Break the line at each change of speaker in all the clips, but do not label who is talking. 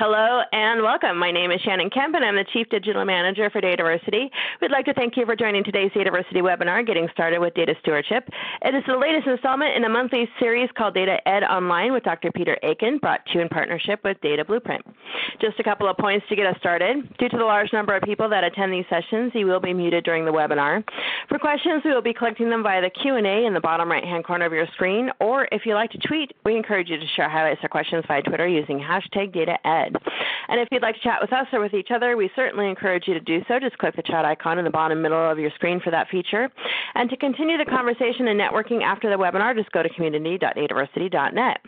Hello and welcome. My name is Shannon Kemp and I'm the Chief Digital Manager for Dataversity. We'd like to thank you for joining today's Dataversity webinar, Getting Started with Data Stewardship. It is the latest installment in a monthly series called Data Ed Online with Dr. Peter Aiken, brought to you in partnership with Data Blueprint. Just a couple of points to get us started. Due to the large number of people that attend these sessions, you will be muted during the webinar. For questions, we will be collecting them via the Q&A in the bottom right-hand corner of your screen, or if you like to tweet, we encourage you to share highlights or questions via Twitter using hashtag DataEd. And if you'd like to chat with us or with each other, we certainly encourage you to do so. Just click the chat icon in the bottom middle of your screen for that feature. And to continue the conversation and networking after the webinar, just go to community.dataversity.net.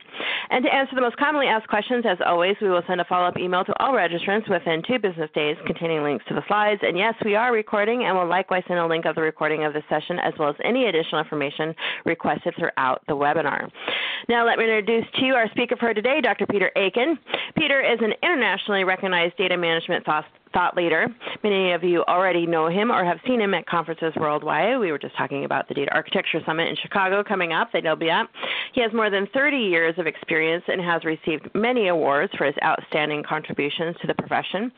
And to answer the most commonly asked questions, as always, we will send a follow-up email to all registrants within two business days containing links to the slides. And yes, we are recording and will likewise send a link of the recording of this session as well as any additional information requested throughout the webinar. Now let me introduce to you our speaker for today, Dr. Peter Aiken. Peter is an internationally recognized data management thought leader. Many of you already know him or have seen him at conferences worldwide. We were just talking about the Data Architecture Summit in Chicago coming up that he'll be at. He has more than 30 years of experience and has received many awards for his outstanding contributions to the profession.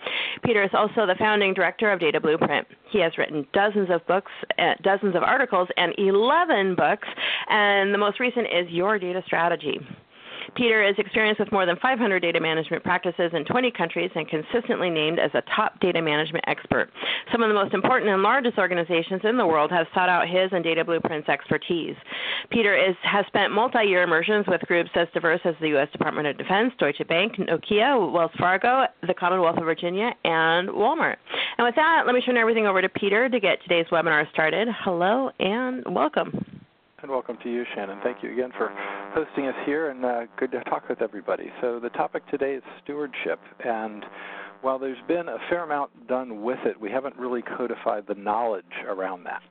Peter is also the founding director of Data Blueprint. He has written dozens of books, uh, dozens of articles, and 11 books, and the most recent is Your Data Strategy. Peter is experienced with more than 500 data management practices in 20 countries and consistently named as a top data management expert. Some of the most important and largest organizations in the world have sought out his and Data Blueprint's expertise. Peter is, has spent multi-year immersions with groups as diverse as the U.S. Department of Defense, Deutsche Bank, Nokia, Wells Fargo, the Commonwealth of Virginia, and Walmart. And with that, let me turn everything over to Peter to get today's webinar started. Hello and welcome
and welcome to you, Shannon. Thank you again for hosting us here, and uh, good to talk with everybody. So the topic today is stewardship, and while there's been a fair amount done with it, we haven't really codified the knowledge around that.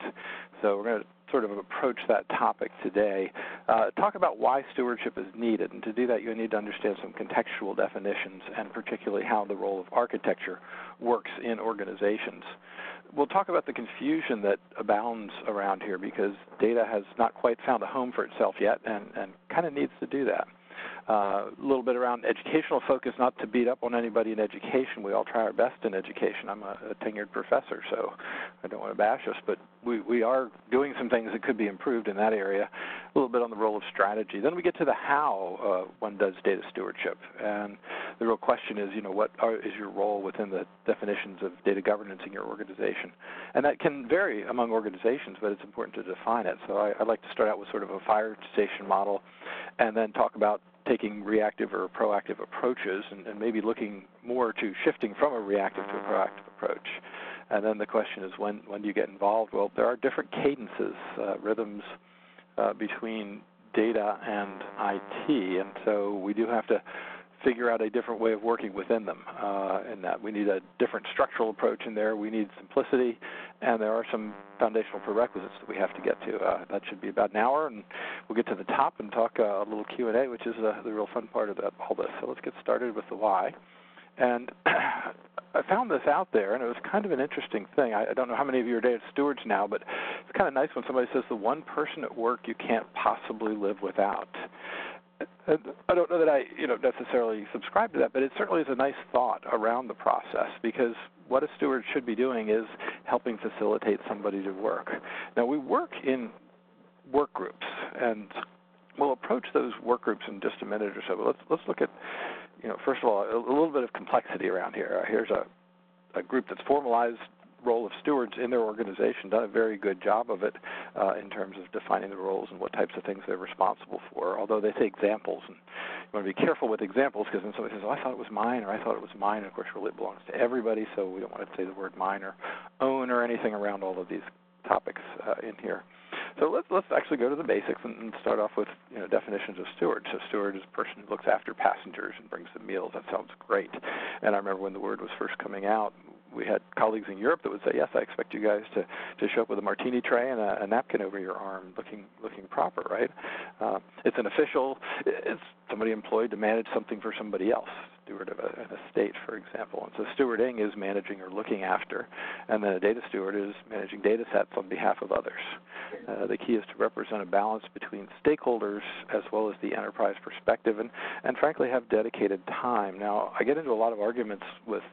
So we're going to sort of approach that topic today. Uh, talk about why stewardship is needed, and to do that, you need to understand some contextual definitions, and particularly how the role of architecture works in organizations we'll talk about the confusion that abounds around here because data has not quite found a home for itself yet and, and kind of needs to do that. A little bit around educational focus, not to beat up on anybody in education. We all try our best in education. I'm a, a tenured professor, so I don't want to bash us, but we, we are doing some things that could be improved in that area. A little bit on the role of strategy. Then we get to the how uh, one does data stewardship, and the real question is, you know, what are, is your role within the definitions of data governance in your organization? And that can vary among organizations, but it's important to define it. So I, I'd like to start out with sort of a fire station model, and then talk about taking reactive or proactive approaches and, and, maybe looking more to shifting from a reactive to a proactive approach. And then the question is when, when do you get involved? Well, there are different cadences, uh, rhythms uh, between data and IT, and so we do have to figure out a different way of working within them. Uh, and that we need a different structural approach in there. We need simplicity, and there are some foundational prerequisites that we have to get to. Uh, that should be about an hour, and we'll get to the top and talk uh, a little Q and A, which is uh, the real fun part of that, all this. So let's get started with the why. And I found this out there, and it was kind of an interesting thing. I, I don't know how many of you are data stewards now, but it's kind of nice when somebody says the one person at work you can't possibly live without. I don't know that I, you know, necessarily subscribe to that, but it certainly is a nice thought around the process because what a steward should be doing is helping facilitate somebody to work. Now we work in work groups, and we'll approach those work groups in just a minute or so. But let's let's look at, you know, first of all, a, a little bit of complexity around here. Uh, here's a a group that's formalized role of stewards in their organization, done a very good job of it uh, in terms of defining the roles and what types of things they're responsible for. Although they say examples, and you want to be careful with examples because then somebody says, "Oh, I thought it was mine," or "I thought it was mine." And of course, really it belongs to everybody, so we don't want to say the word mine or own or anything around all of these topics uh, in here. So let's let's actually go to the basics and, start off with you know definitions of steward. So steward is a person who looks after passengers and brings them meals. That sounds great. And I remember when the word was first coming out, we had colleagues in Europe that would say, "Yes, I expect you guys to to show up with a martini tray and a, a napkin over your arm, looking looking proper." Right? Uh, it's an official. It's somebody employed to manage something for somebody else steward of a, an estate, for example. And so stewarding is managing or looking after, and then a data steward is managing data sets on behalf of others. Uh, the key is to represent a balance between stakeholders as well as the enterprise perspective, and, and frankly have dedicated time. Now, I get into a lot of arguments with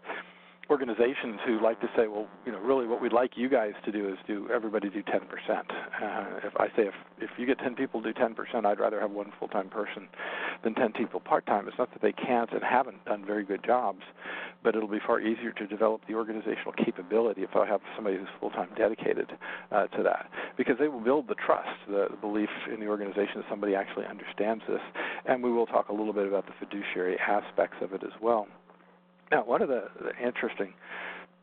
organizations who like to say, well, you know, really what we'd like you guys to do is do everybody do 10%. Uh, if I say if if you get 10 people do 10%, I'd rather have one full-time person than 10 people part-time. It's not that they can't and haven't done very good jobs, but it'll be far easier to develop the organizational capability if I have somebody who's full-time dedicated uh, to that, because they will build the trust, the, the belief in the organization that somebody actually understands this, and we will talk a little bit about the fiduciary aspects of it as well. Now, one of the, the interesting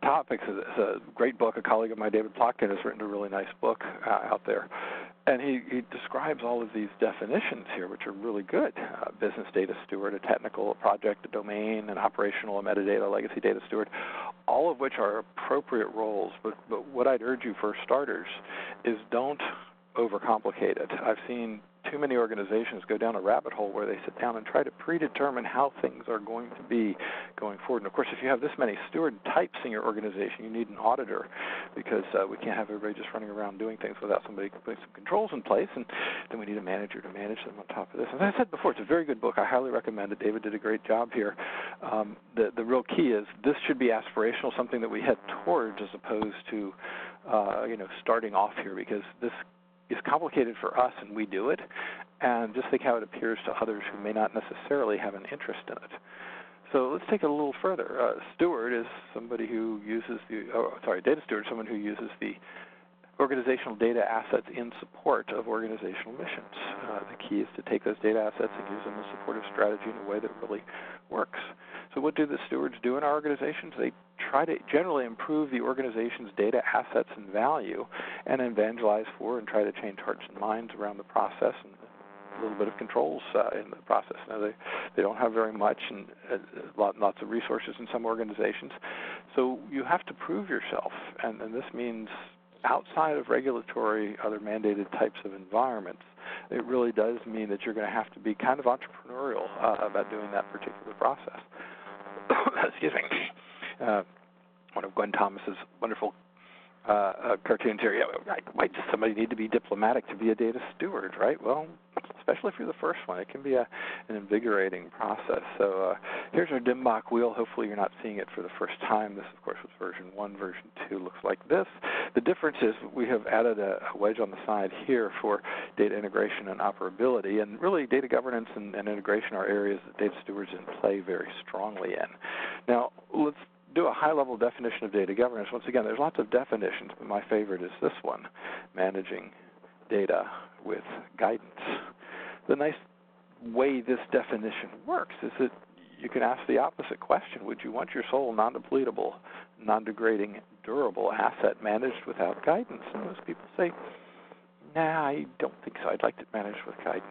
topics is, a great book. A colleague of mine, David Plotkin, has written a really nice book uh, out there. And he, he describes all of these definitions here, which are really good. Uh, business data steward, a technical, project, a domain, an operational, a metadata, legacy data steward, all of which are appropriate roles. But, but what I'd urge you for starters is don't overcomplicate it. I've seen too many organizations go down a rabbit hole where they sit down and try to predetermine how things are going to be going forward. And of course, if you have this many steward types in your organization, you need an auditor because uh, we can't have everybody just running around doing things without somebody putting some controls in place. And then we need a manager to manage them on top of this. As I said before, it's a very good book. I highly recommend it. David did a great job here. Um, the the real key is this should be aspirational, something that we head towards, as opposed to uh, you know starting off here because this is complicated for us and we do it, and just think how it appears to others who may not necessarily have an interest in it. So let's take it a little further. Uh, steward is somebody who uses the, oh, sorry, data steward, someone who uses the organizational data assets in support of organizational missions. Uh, the key is to take those data assets and use them as supportive strategy in a way that really works. So, what do the stewards do in our organizations? They try to generally improve the organization's data assets and value and evangelize for and try to change hearts and minds around the process and a little bit of controls uh, in the process. Now they they don't have very much and uh, lot, lots of resources in some organizations, so you have to prove yourself, and, and this means outside of regulatory, other mandated types of environments, it really does mean that you're going to have to be kind of entrepreneurial uh, about doing that particular process. Excuse me. Uh, one of Gwen Thomas's wonderful uh, uh, cartoons here. Yeah, why does somebody need to be diplomatic to be a data steward, right? Well, especially if you're the first one, it can be a, an invigorating process. So uh, here's our DMBOK wheel. Hopefully you're not seeing it for the first time. This, of course, was version 1. Version 2 looks like this. The difference is we have added a, a wedge on the side here for data integration and operability. And really, data governance and, and integration are areas that data stewards in play very strongly in. Now, let's do a high level definition of data governance. Once again, there's lots of definitions, but my favorite is this one managing data with guidance. The nice way this definition works is that you can ask the opposite question Would you want your sole non depletable, non degrading, durable asset managed without guidance? And most people say, Nah, I don't think so. I'd like it managed with guidance.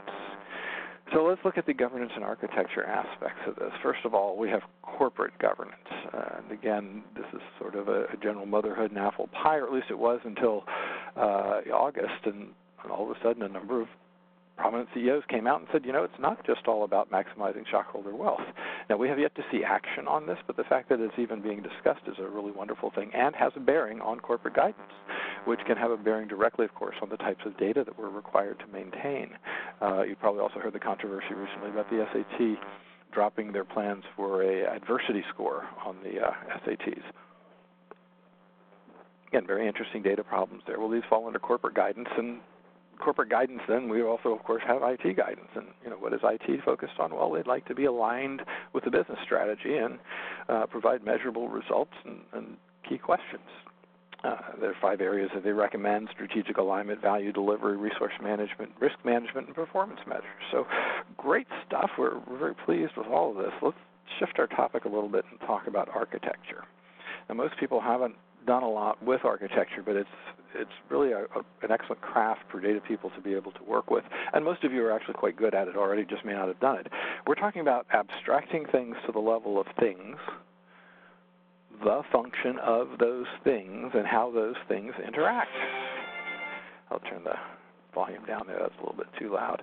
So let's look at the governance and architecture aspects of this. First of all, we have corporate governance. Uh, and again, this is sort of a, a, general motherhood and apple pie, or at least it was until uh, August, and all of a sudden a number of prominent CEOs came out and said, you know, it's not just all about maximizing stockholder wealth. Now, we have yet to see action on this, but the fact that it's even being discussed is a really wonderful thing and has a bearing on corporate guidance, which can have a bearing directly, of course, on the types of data that we're required to maintain. Uh, you probably also heard the controversy recently about the SAT dropping their plans for a adversity score on the uh, SATs. Again, very interesting data problems there. Well, these fall under corporate guidance, and corporate guidance, then we also, of course, have IT guidance. And you know, what is IT focused on? Well, they'd like to be aligned with the business strategy and uh, provide measurable results and, and key questions. Uh, there are five areas that they recommend strategic alignment, value delivery, resource management, risk management, and performance measures. So, great stuff. We're, we're very pleased with all of this. Let's shift our topic a little bit and talk about architecture. Now, most people haven't done a lot with architecture, but it's it's really a, a, an excellent craft for data people to be able to work with. And most of you are actually quite good at it already, just may not have done it. We're talking about abstracting things to the level of things the function of those things and how those things interact. I'll turn the volume down there, that's a little bit too loud.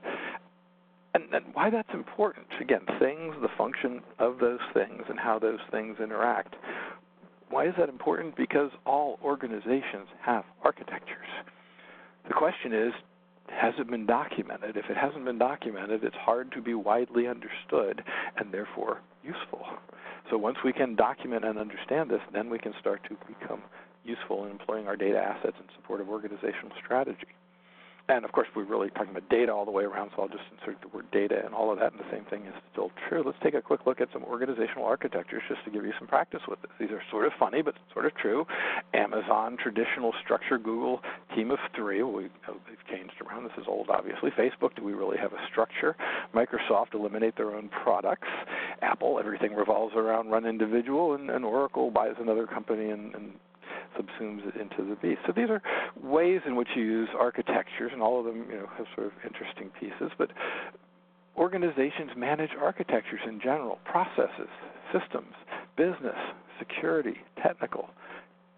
And, and why that's important, again, things, the function of those things, and how those things interact. Why is that important? Because all organizations have architectures. The question is, has it been documented? If it hasn't been documented, it's hard to be widely understood and therefore useful. So once we can document and understand this, then we can start to become useful in employing our data assets in support of organizational strategy. And of course, we're really talking about data all the way around, so I'll just insert the word data and all of that, and the same thing is still true. Let's take a quick look at some organizational architectures just to give you some practice with this. These are sort of funny, but sort of true. Amazon, traditional structure, Google, team of three. We know they've changed around. This is old, obviously. Facebook, do we really have a structure? Microsoft, eliminate their own products. Apple, everything revolves around run individual, and, and Oracle buys another company and, and subsumes it into the beast. So these are ways in which you use architectures, and all of them, you know, have sort of interesting pieces. But organizations manage architectures in general, processes, systems, business, security, technical,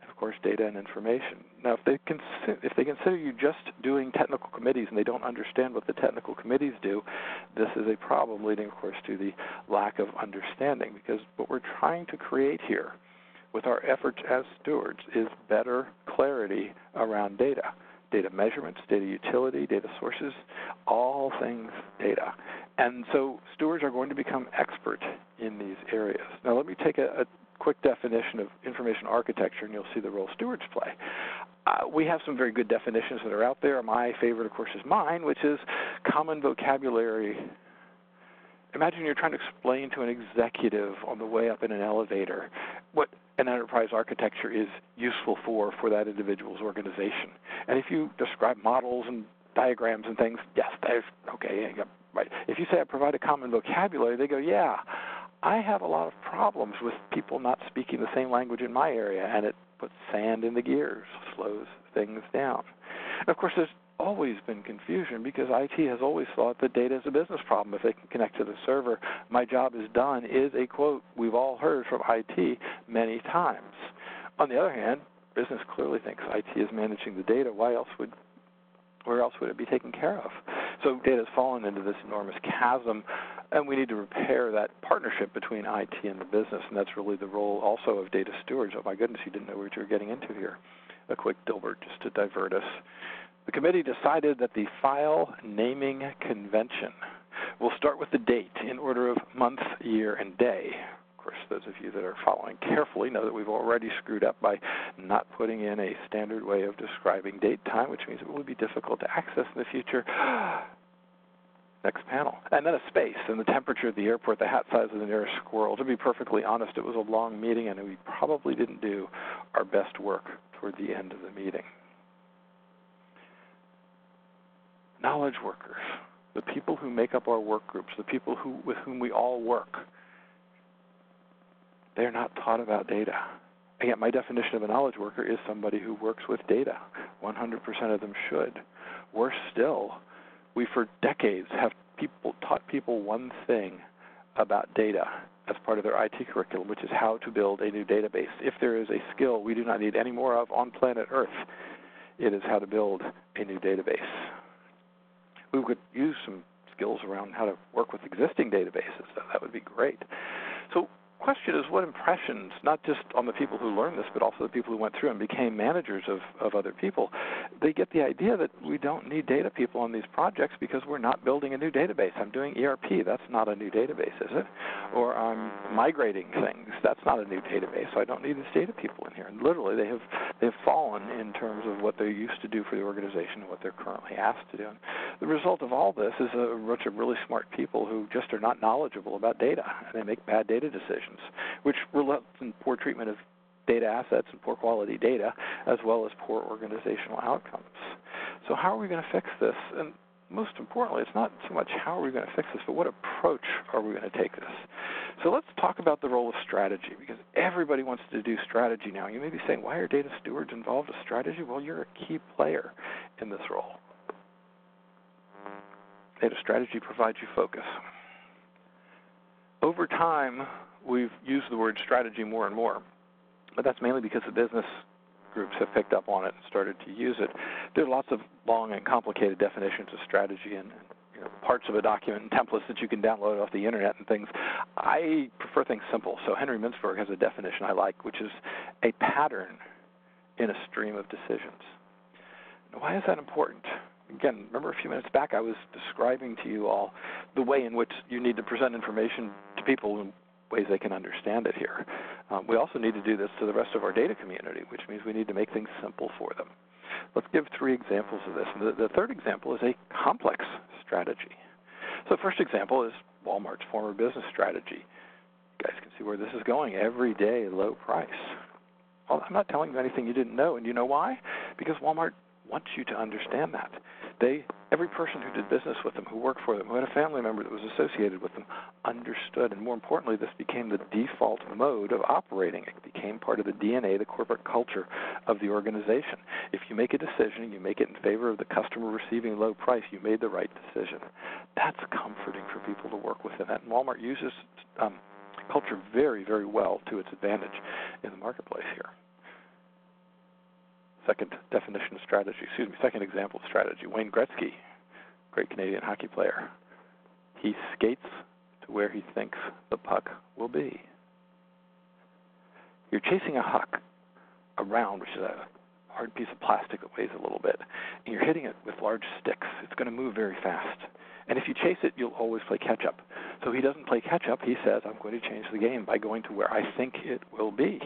of course, data and information. Now, if they consider, if they consider you just doing technical committees and they don't understand what the technical committees do, this is a problem, leading, of course, to the lack of understanding. Because what we're trying to create here with our efforts as stewards is better clarity around data. Data measurements, data utility, data sources, all things data. And so stewards are going to become expert in these areas. Now, let me take a, a quick definition of information architecture, and you'll see the role stewards play. Uh, we have some very good definitions that are out there. My favorite, of course, is mine, which is common vocabulary imagine you're trying to explain to an executive on the way up in an elevator what an enterprise architecture is useful for for that individual's organization. And if you describe models and diagrams and things, yes, that's okay, yeah, right. If you say I provide a common vocabulary, they go, yeah, I have a lot of problems with people not speaking the same language in my area, and it puts sand in the gears, slows things down. And of course, there's always been confusion because IT has always thought that data is a business problem. If they can connect to the server, my job is done is a quote we've all heard from IT many times. On the other hand, business clearly thinks IT is managing the data. Why else would where else would it be taken care of? So data has fallen into this enormous chasm, and we need to repair that partnership between IT and the business, and that's really the role also of data stewards. Oh my goodness, you didn't know what you were getting into here. A quick Dilbert just to divert us. The committee decided that the file naming convention will start with the date in order of month, year, and day. Of course, those of you that are following carefully know that we've already screwed up by not putting in a standard way of describing date time, which means it will be difficult to access in the future. Next panel. And then a space and the temperature at the airport, the hat size of the nearest squirrel. To be perfectly honest, it was a long meeting and we probably didn't do our best work toward the end of the meeting. Knowledge workers, the people who make up our work groups, the people who, with whom we all work, they're not taught about data. Again, my definition of a knowledge worker is somebody who works with data. 100% of them should. Worse still, we for decades have people taught people one thing about data as part of their IT curriculum, which is how to build a new database. If there is a skill we do not need any more of on planet Earth, it is how to build a new database we could use some skills around how to work with existing databases. So that would be great. So question is what impressions, not just on the people who learned this, but also the people who went through and became managers of, of other people, they get the idea that we don't need data people on these projects because we're not building a new database. I'm doing ERP. That's not a new database, is it? Or I'm migrating things. That's not a new database. So I don't need these data people in here. And literally, they have they've fallen in terms of what they used to do for the organization and what they're currently asked to do. And the result of all this is a bunch of really smart people who just are not knowledgeable about data and they make bad data decisions, which results in poor treatment of data assets and poor quality data, as well as poor organizational outcomes. So how are we going to fix this? And most importantly, it's not so much how are we going to fix this, but what approach are we going to take this? So let's talk about the role of strategy because everybody wants to do strategy now. You may be saying, why are data stewards involved with strategy? Well, you're a key player in this role. Data strategy provides you focus. Over time, we've used the word strategy more and more. but that's mainly because the business groups have picked up on it and started to use it. There are lots of long and complicated definitions of strategy and, you know, parts of a document and templates that you can download off the internet and things. I prefer things simple. So Henry Mintzberg has a definition I like, which is a pattern in a stream of decisions. Now, why is that important? Again, remember a few minutes back I was describing to you all the way in which you need to present information people in ways they can understand it here. Um, we also need to do this to the rest of our data community, which means we need to make things simple for them. Let's give three examples of this. The, the third example is a complex strategy. So, first example is Walmart's former business strategy. You guys can see where this is going. Every day, low price. Well, I'm not telling you anything you didn't know, and you know why? Because Walmart wants you to understand that. They, every person who did business with them, who worked for them, who had a family member that was associated with them, understood. And more importantly, this became the default mode of operating. It became part of the DNA, the corporate culture of the organization. If you make a decision you make it in favor of the customer receiving low price, you made the right decision. That's comforting for people to work with. And that Walmart uses um, culture very, very well to its advantage in the marketplace here. Second definition of strategy, excuse me, second example of strategy. Wayne Gretzky, great Canadian hockey player. He skates to where he thinks the puck will be. You're chasing a huck around, which is a hard piece of plastic that weighs a little bit, and you're hitting it with large sticks. It's going to move very fast. And if you chase it, you'll always play catch up. So he doesn't play catch up. He says, I'm going to change the game by going to where I think it will be.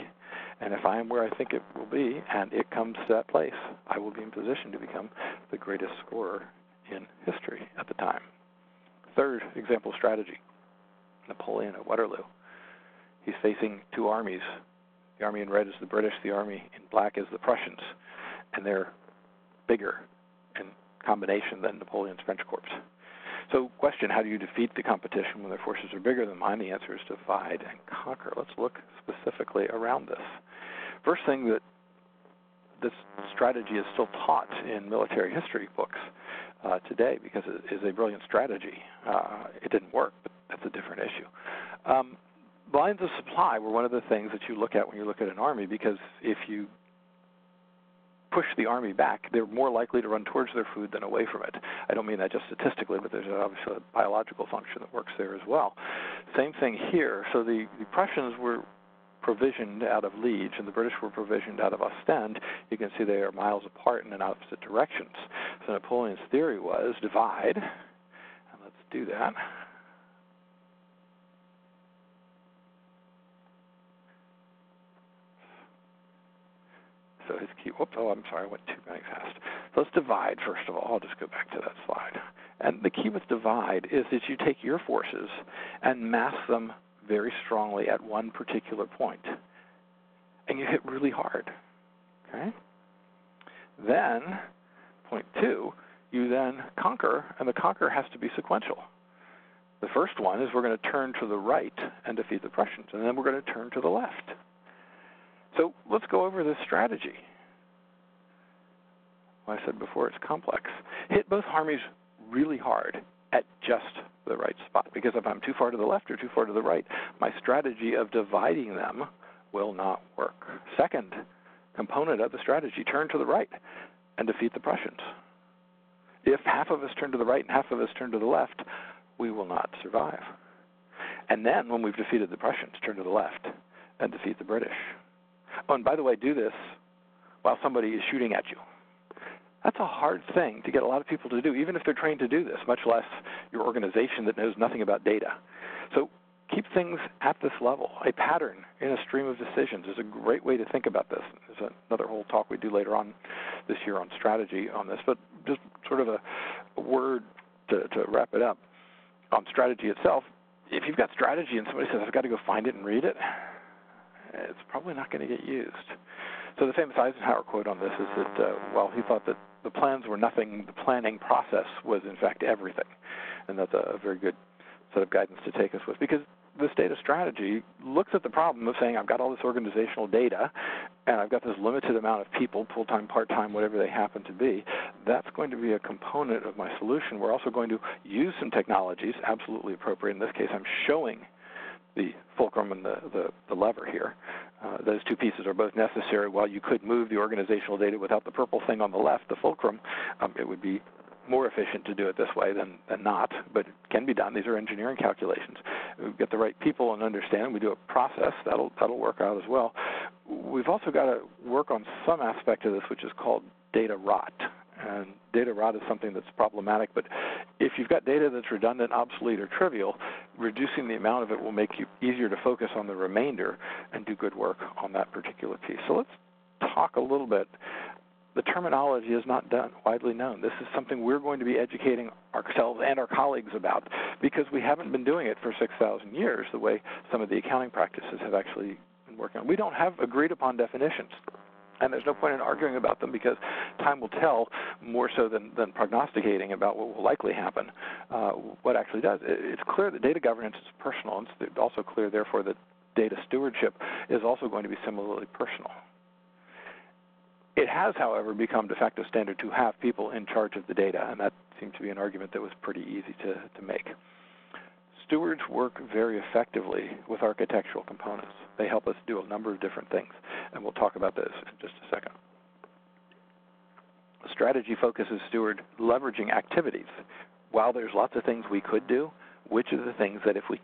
And if I am where I think it will be and it comes to that place, I will be in position to become the greatest scorer in history at the time. Third example strategy Napoleon at Waterloo. He's facing two armies. The army in red is the British, the army in black is the Prussians. And they're bigger in combination than Napoleon's French Corps. So, question How do you defeat the competition when their forces are bigger than mine? The answer is divide and conquer. Let's look specifically around this. First thing that this strategy is still taught in military history books uh, today because it is a brilliant strategy. Uh, it didn't work, but that's a different issue. Um, lines of supply were one of the things that you look at when you look at an army because if you push the army back, they're more likely to run towards their food than away from it. I don't mean that just statistically, but there's obviously a biological function that works there as well. Same thing here. So the, the Prussians were provisioned out of Liege and the British were provisioned out of Ostend, you can see they are miles apart and in opposite directions. So Napoleon's theory was divide, and let's do that. So his key, whoops, oh, I'm sorry, I went too very fast. So let's divide, first of all. I'll just go back to that slide. And the key with divide is that you take your forces and mass them very strongly at one particular. And you hit really hard. Okay? Then, point two, you then conquer, and the conquer has to be sequential. The first one is we're going to turn to the right and defeat the Prussians, and then we're going to turn to the left. So let's go over this strategy. Well, I said before, it's complex. Hit both armies really hard at just the right spot. Because if I'm too far to the left or too far to the right, my strategy of dividing them will not work. Second component of the strategy turn to the right and defeat the Prussians. If half of us turn to the right and half of us turn to the left, we will not survive. And then, when we've defeated the Prussians, turn to the left and defeat the British. Oh, and by the way, do this while somebody is shooting at you. That's a hard thing to get a lot of people to do, even if they're trained to do this, much less your organization that knows nothing about data. So keep things at this level. A pattern in a stream of decisions is a great way to think about this. There's another whole talk we do later on this year on strategy on this, but just sort of a, a word to, to wrap it up on strategy itself. If you've got strategy and somebody says, I've got to go find it and read it, it's probably not going to get used. So the famous Eisenhower quote on this is that uh, he thought that the plans were nothing, the planning process was in fact everything, and that's a, very good set of guidance to take us with because this data strategy looks at the problem of saying I've got all this organizational data and I've got this limited amount of people, full time, part time, whatever they happen to be. That's going to be a component of my solution. We're also going to use some technologies, absolutely appropriate. In this case, I'm showing the fulcrum and the, the, the lever here. Uh, those two pieces are both necessary. While you could move the organizational data without the purple thing on the left, the fulcrum, um, it would be more efficient to do it this way than, than not, but it can be done. These are engineering calculations. We get the right people and understand. We do a process that'll that'll work out as well. We've also got to work on some aspect of this, which is called data rot. And data rot is something that's problematic, but if you've got data that's redundant, obsolete, or trivial, reducing the amount of it will make you easier to focus on the remainder and do good work on that particular piece. So let's talk a little bit. The terminology is not done, widely known. This is something we're going to be educating ourselves and our colleagues about because we haven't been doing it for 6,000 years the way some of the accounting practices have actually been working on. We don't have agreed upon definitions and there's no point in arguing about them because time will tell more so than, than prognosticating about what will likely happen uh, what actually does it's clear that data governance is personal it's also clear therefore that data stewardship is also going to be similarly personal it has, however, become de facto standard to have people in charge of the data, and that seemed to be an argument that was pretty easy to, to make. Stewards work very effectively with architectural components. They help us do a number of different things, and we'll talk about those in just a second. Strategy focuses steward leveraging activities. While there's lots of things we could do, which are the things that if we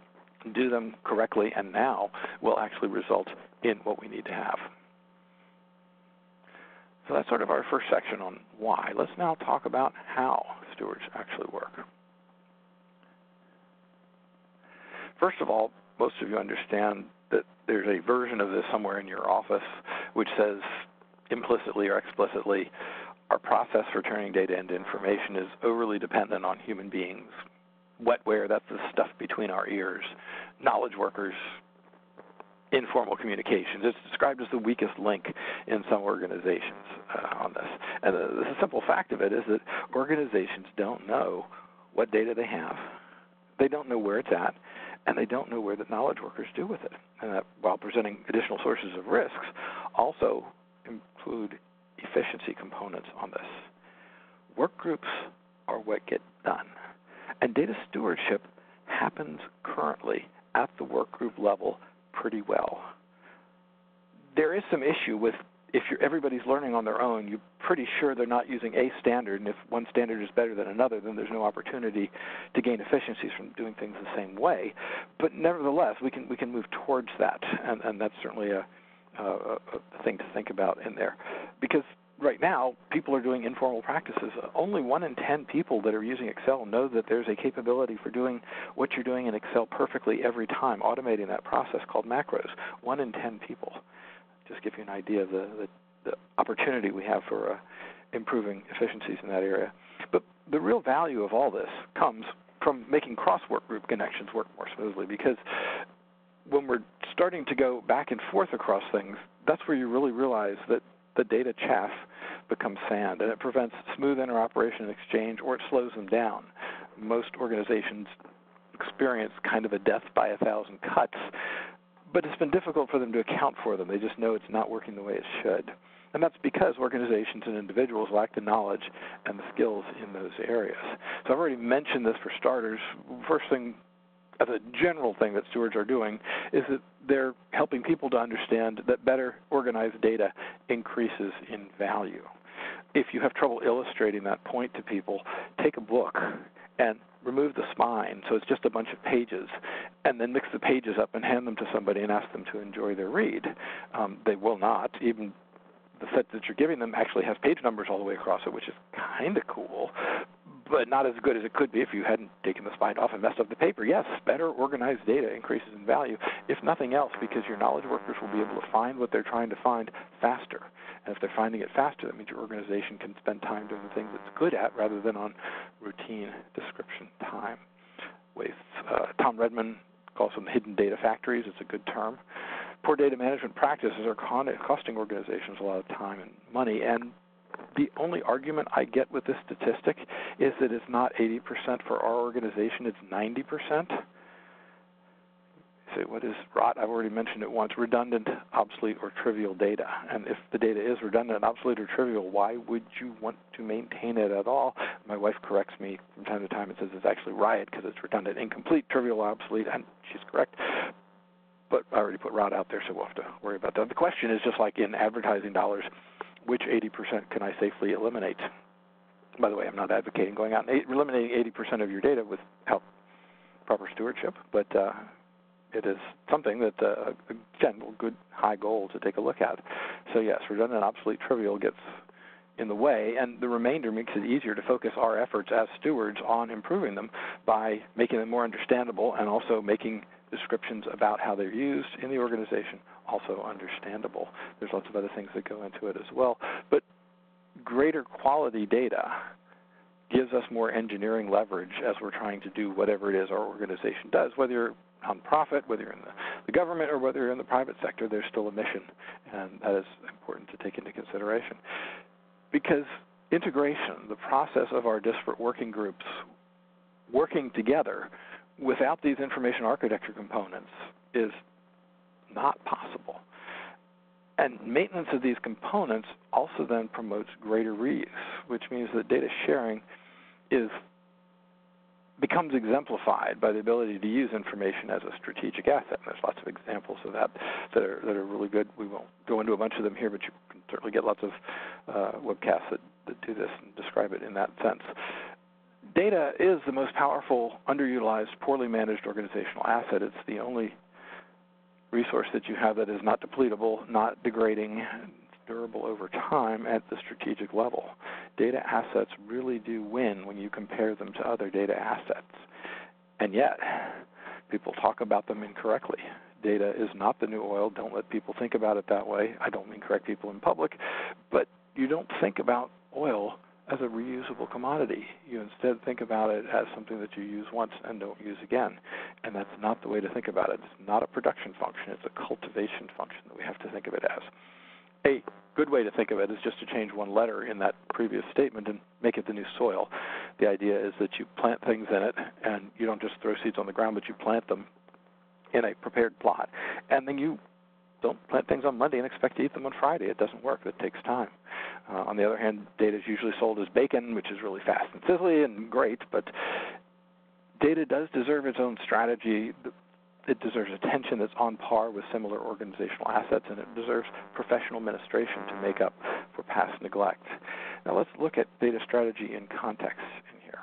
do them correctly and now will actually result in what we need to have? So that's sort of our first section on why. Let's now talk about how stewards actually work. First of all, most of you understand that there's a version of this somewhere in your office which says implicitly or explicitly our process for turning data into information is overly dependent on human beings. Wetware, that's the stuff between our ears. Knowledge workers, informal communications. It's described as the weakest link in some organizations uh, on this. And the, the simple fact of it is that organizations don't know what data they have, they don't know where it's at, and they don't know where the knowledge workers do with it. And that, while presenting additional sources of risks, also include efficiency components on this. Work groups are what get done. And data stewardship happens currently at the work group level pretty well. There is some issue with if everybody's learning on their own, you're pretty sure they're not using a standard, and if one standard is better than another, then there's no opportunity to gain efficiencies from doing things the same way. But nevertheless, we can we can move towards that, and, and that's certainly a, a, a thing to think about in there, because right now people are doing informal practices. Only one in ten people that are using Excel know that there's a capability for doing what you're doing in Excel perfectly every time, automating that process called macros. One in ten people just give you an idea of the, the, the opportunity we have for uh, improving efficiencies in that area. But the real value of all this comes from making cross-work group connections work more smoothly because when we're starting to go back and forth across things, that's where you really realize that the data chaff becomes sand and it prevents smooth interoperation and exchange or it slows them down. Most organizations experience kind of a death by a thousand cuts but it's been difficult for them to account for them. They just know it's not working the way it should. And that's because organizations and individuals lack the knowledge and the skills in those areas. So I've already mentioned this for starters. First thing, as a general thing that stewards are doing, is that they're helping people to understand that better organized data increases in value. If you have trouble illustrating that point to people, take a book and remove the spine, so it's just a bunch of pages, and then mix the pages up and hand them to somebody and ask them to enjoy their read. Um, they will not. Even the set that you're giving them actually has page numbers all the way across it, which is kind of cool, but not as good as it could be if you hadn't taken the spine off and messed up the paper. Yes, better organized data increases in value, if nothing else, because your knowledge workers will be able to find what they're trying to find faster. And if they're finding it faster, that means your organization can spend time doing the things it's good at rather than on routine description time. With uh, Tom Redman calls them hidden data factories. It's a good term. Poor data management practices are con- costing organizations a lot of time and money, and the only argument I get with this statistic is that it's not 80% for our organization, it's 90%. Say, what is rot? I've already mentioned it once redundant, obsolete, or trivial data. And if the data is redundant, obsolete, or trivial, why would you want to maintain it at all? My wife corrects me from time to time and says it's actually riot because it's redundant, incomplete, trivial, obsolete, and she's correct But I already put rot out there, so we'll have to worry about that. The question is just like in advertising dollars, which 80% can I safely eliminate? By the way, I'm not advocating going out and eliminating 80% of your data without proper stewardship, but uh, it is something that, uh, again, a good high goal to take a look at. So yes, redundant, obsolete, trivial gets in the way, and the remainder makes it easier to focus our efforts as stewards on improving them by making them more understandable and also making descriptions about how they're used in the organization also understandable. There's lots of other things that go into it as well. But greater quality data gives us more engineering leverage as we're trying to do whatever it is our organization does. Whether nonprofit, whether you're in the, the government, or whether you're in the private sector, there's still a mission, and that is important to take into consideration. Because integration, the process of our disparate working groups working together without these information architecture components is not possible. And maintenance of these components also then promotes greater reuse, which means that data sharing is becomes exemplified by the ability to use information as a strategic asset. And there's lots of examples of that that are that are really good. We won't go into a bunch of them here, but you can certainly get lots of uh, webcasts that, that do this and describe it in that sense. Data is the most powerful, underutilized, poorly managed organizational asset. It's the only resource that you have that is not depletable, not degrading, durable over time at the strategic level. Data assets really do win when you compare them to other data assets. And yet, people talk about them incorrectly. Data is not the new oil. Don't let people think about it that way. I don't mean correct people in public, but you don't think about oil as a reusable commodity. You instead think about it as something that you use once and don't use again. And that's not the way to think about it. It's not a production function, it's a cultivation function that we have to think of it as. A good way to think of it is just to change one letter in that previous statement and make it the new soil. The idea is that you plant things in it and you don't just throw seeds on the ground, but you plant them in a prepared plot. And then you don't plant things on Monday and expect to eat them on Friday. It doesn't work. It takes time. Uh, on the other hand, data is usually sold as bacon, which is really fast and sizzly and great, but data does deserve its own strategy. It deserves attention that's on par with similar organizational assets, and it deserves professional administration to make up for past neglect. Now, let's look at data strategy in context in here.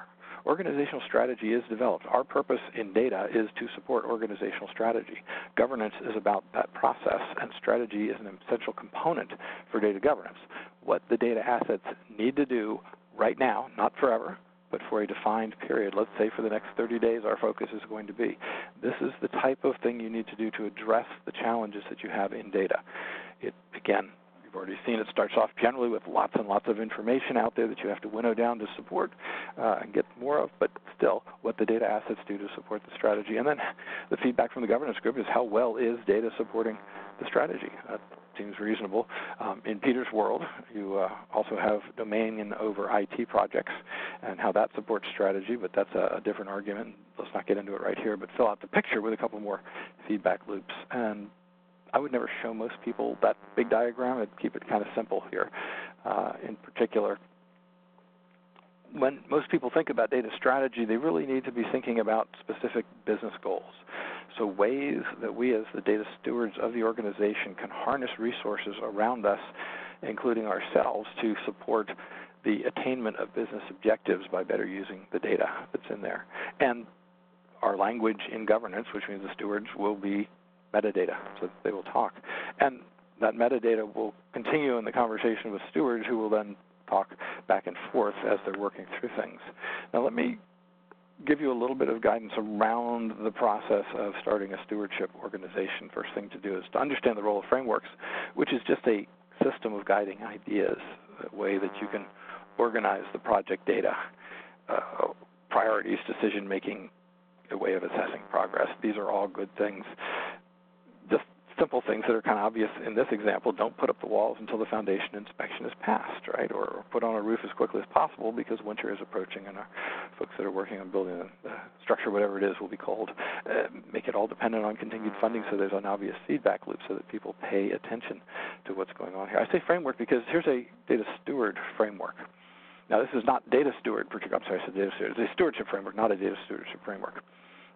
organizational strategy is developed. Our purpose in data is to support organizational strategy. Governance is about that process, and strategy is an essential component for data governance. What the data assets need to do right now, not forever, but for a defined period. Let's say for the next 30 days, our focus is going to be. This is the type of thing you need to do to address the challenges that you have in data. It, again, You've already seen it starts off generally with lots and lots of information out there that you have to winnow down to support uh, and get more of, but still, what the data assets do to support the strategy. And then the feedback from the governance group is how well is data supporting the strategy? That seems reasonable. Um, in Peter's world, you uh, also have domain over IT projects and how that supports strategy, but that's a, a different argument. Let's not get into it right here, but fill out the picture with a couple more feedback loops. And I would never show most people that big diagram. I'd keep it kind of simple here. Uh, in particular, when most people think about data strategy, they really need to be thinking about specific business goals. So, ways that we, as the data stewards of the organization, can harness resources around us, including ourselves, to support the attainment of business objectives by better using the data that's in there. And our language in governance, which means the stewards will be metadata, so they will talk. And that metadata will continue in the conversation with stewards who will then talk back and forth as they're working through things. Now, let me give you a little bit of guidance around the process of starting a stewardship organization. First thing to do is to understand the role of frameworks, which is just a system of guiding ideas, a way that you can organize the project data, uh, priorities, decision making, a way of assessing progress. These are all good things simple things that are kind of obvious in this example. Don't put up the walls until the foundation inspection is passed, right? Or, put on a roof as quickly as possible because winter is approaching and our folks that are working on building the, structure, whatever it is, will be cold. Uh, make it all dependent on continued funding so there's an obvious feedback loop so that people pay attention to what's going on here. I say framework because here's a data steward framework. Now, this is not data steward, I'm sorry, I said data steward. It's a stewardship framework, not a data stewardship framework.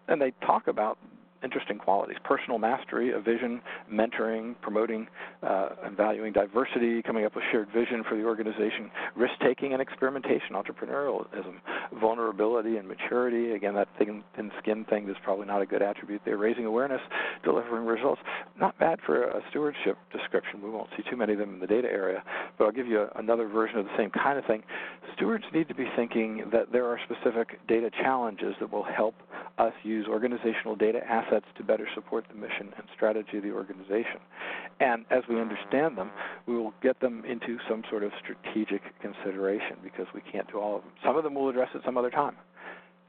And they talk about interesting qualities personal mastery, a vision, mentoring, promoting uh, and valuing diversity, coming up with shared vision for the organization, risk taking and experimentation, entrepreneurialism, vulnerability and maturity. Again, that thin, thin skin thing is probably not a good attribute there. Raising awareness, delivering results. Not bad for a stewardship description. We won't see too many of them in the data area, but I'll give you a, another version of the same kind of thing. Stewards need to be thinking that there are specific data challenges that will help us use organizational data assets to better support the mission and strategy of the organization. And as we understand them, we will get them into some sort of strategic consideration because we can't do all of them. Some of them we'll address at some other time.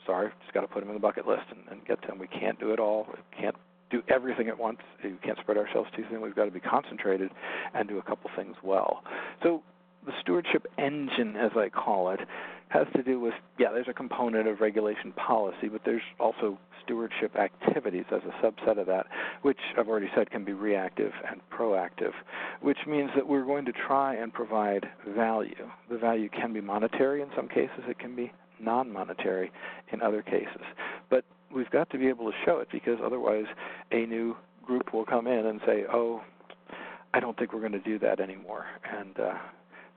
Sorry, just got to put them in the bucket list and, and get to them. We can't do it all. We can't do everything at once. We can't spread ourselves too thin. We've got to be concentrated and do a couple things well. So the stewardship engine, as I call it, has to do with yeah, there's a component of regulation policy, but there's also stewardship activities as a subset of that, which I've already said can be reactive and proactive, which means that we're going to try and provide value. The value can be monetary in some cases, it can be non monetary in other cases. But we've got to be able to show it because otherwise a new group will come in and say, oh, I don't think we're going to do that anymore. And uh,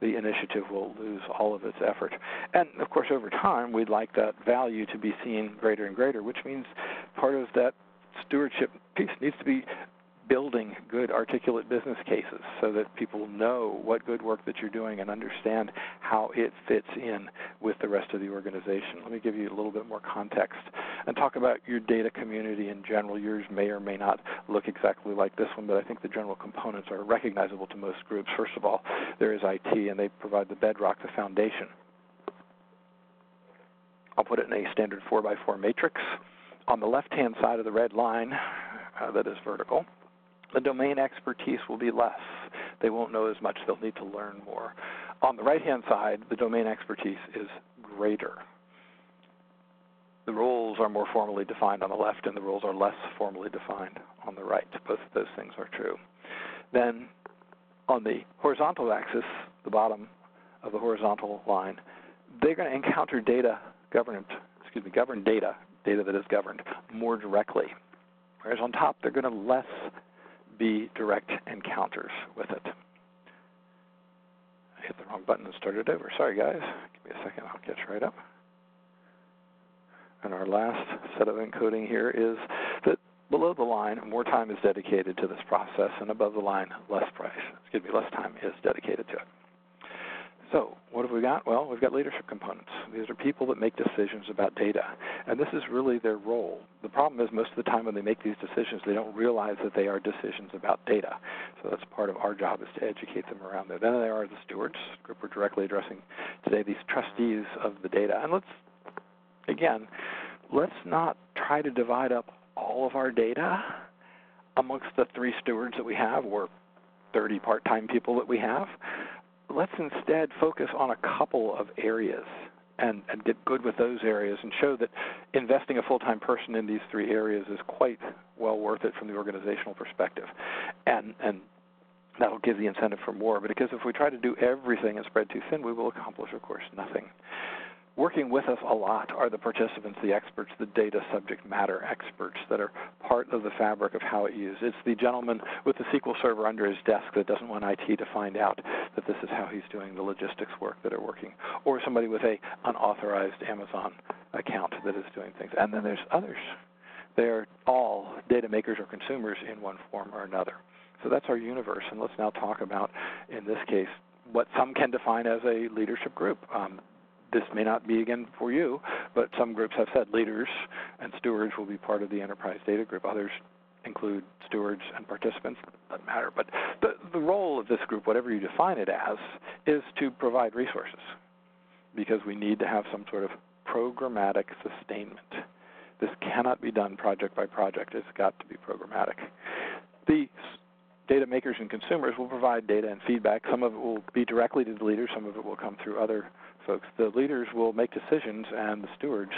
the initiative will lose all of its effort. And of course, over time, we'd like that value to be seen greater and greater, which means part of that stewardship piece needs to be building good articulate business cases so that people know what good work that you're doing and understand how it fits in with the rest of the organization. Let me give you a little bit more context and talk about your data community in general. Yours may or may not look exactly like this one, but I think the general components are recognizable to most groups. First of all, there is IT, and they provide the bedrock, the foundation. I'll put it in a standard 4 by 4 matrix. On the left hand side of the red line, uh, that is vertical, the domain expertise will be less. They won't know as much, they'll need to learn more. On the right hand side, the domain expertise is greater. The roles are more formally defined on the left, and the roles are less formally defined on the right. Both of those things are true. Then, on the horizontal axis, the bottom of the horizontal line, they're going to encounter data governed, excuse me, governed data, data that is governed more directly. Whereas on top, they're going to less be direct encounters with it. I hit the wrong button and started over. Sorry, guys. Give me a second. I'll catch right up. And our last set of encoding here is that below the line, more time is dedicated to this process, and above the line, less price, excuse me, less time is dedicated to it. So, what have we got? Well, we've got leadership components. These are people that make decisions about data, and this is really their role. The problem is, most of the time when they make these decisions, they don't realize that they are decisions about data. So, that's part of our job is to educate them around there. Then there are the stewards, group we're directly addressing today, these trustees of the data. And let's, again, let's not try to divide up all of our data amongst the three stewards that we have, or 30 part time people that we have let's instead focus on a couple of areas and, and get good with those areas and show that investing a full time person in these three areas is quite well worth it from the organizational perspective. And, and that'll give the incentive for more. But because if we try to do everything and spread too thin, we will accomplish, of course, nothing. Working with us a lot are the participants, the experts, the data subject matter experts that are part of the fabric of how it used. It's the gentleman with the SQL server under his desk that doesn't want IT to find out that this is how he's doing the logistics work that are working, or somebody with a unauthorized Amazon account that is doing things. And then there's others. They're all data makers or consumers in one form or another. So that's our universe. And let's now talk about, in this case, what some can define as a leadership group. Um, this may not be again for you, but some groups have said leaders and stewards will be part of the enterprise data group. Others include stewards and participants. Doesn't matter. But the, the role of this group, whatever you define it as, is to provide resources because we need to have some sort of programmatic sustainment. This cannot be done project by project. It's got to be programmatic. The data makers and consumers will provide data and feedback. Some of it will be directly to the leaders, some of it will come through other folks. The leaders will make decisions, and the stewards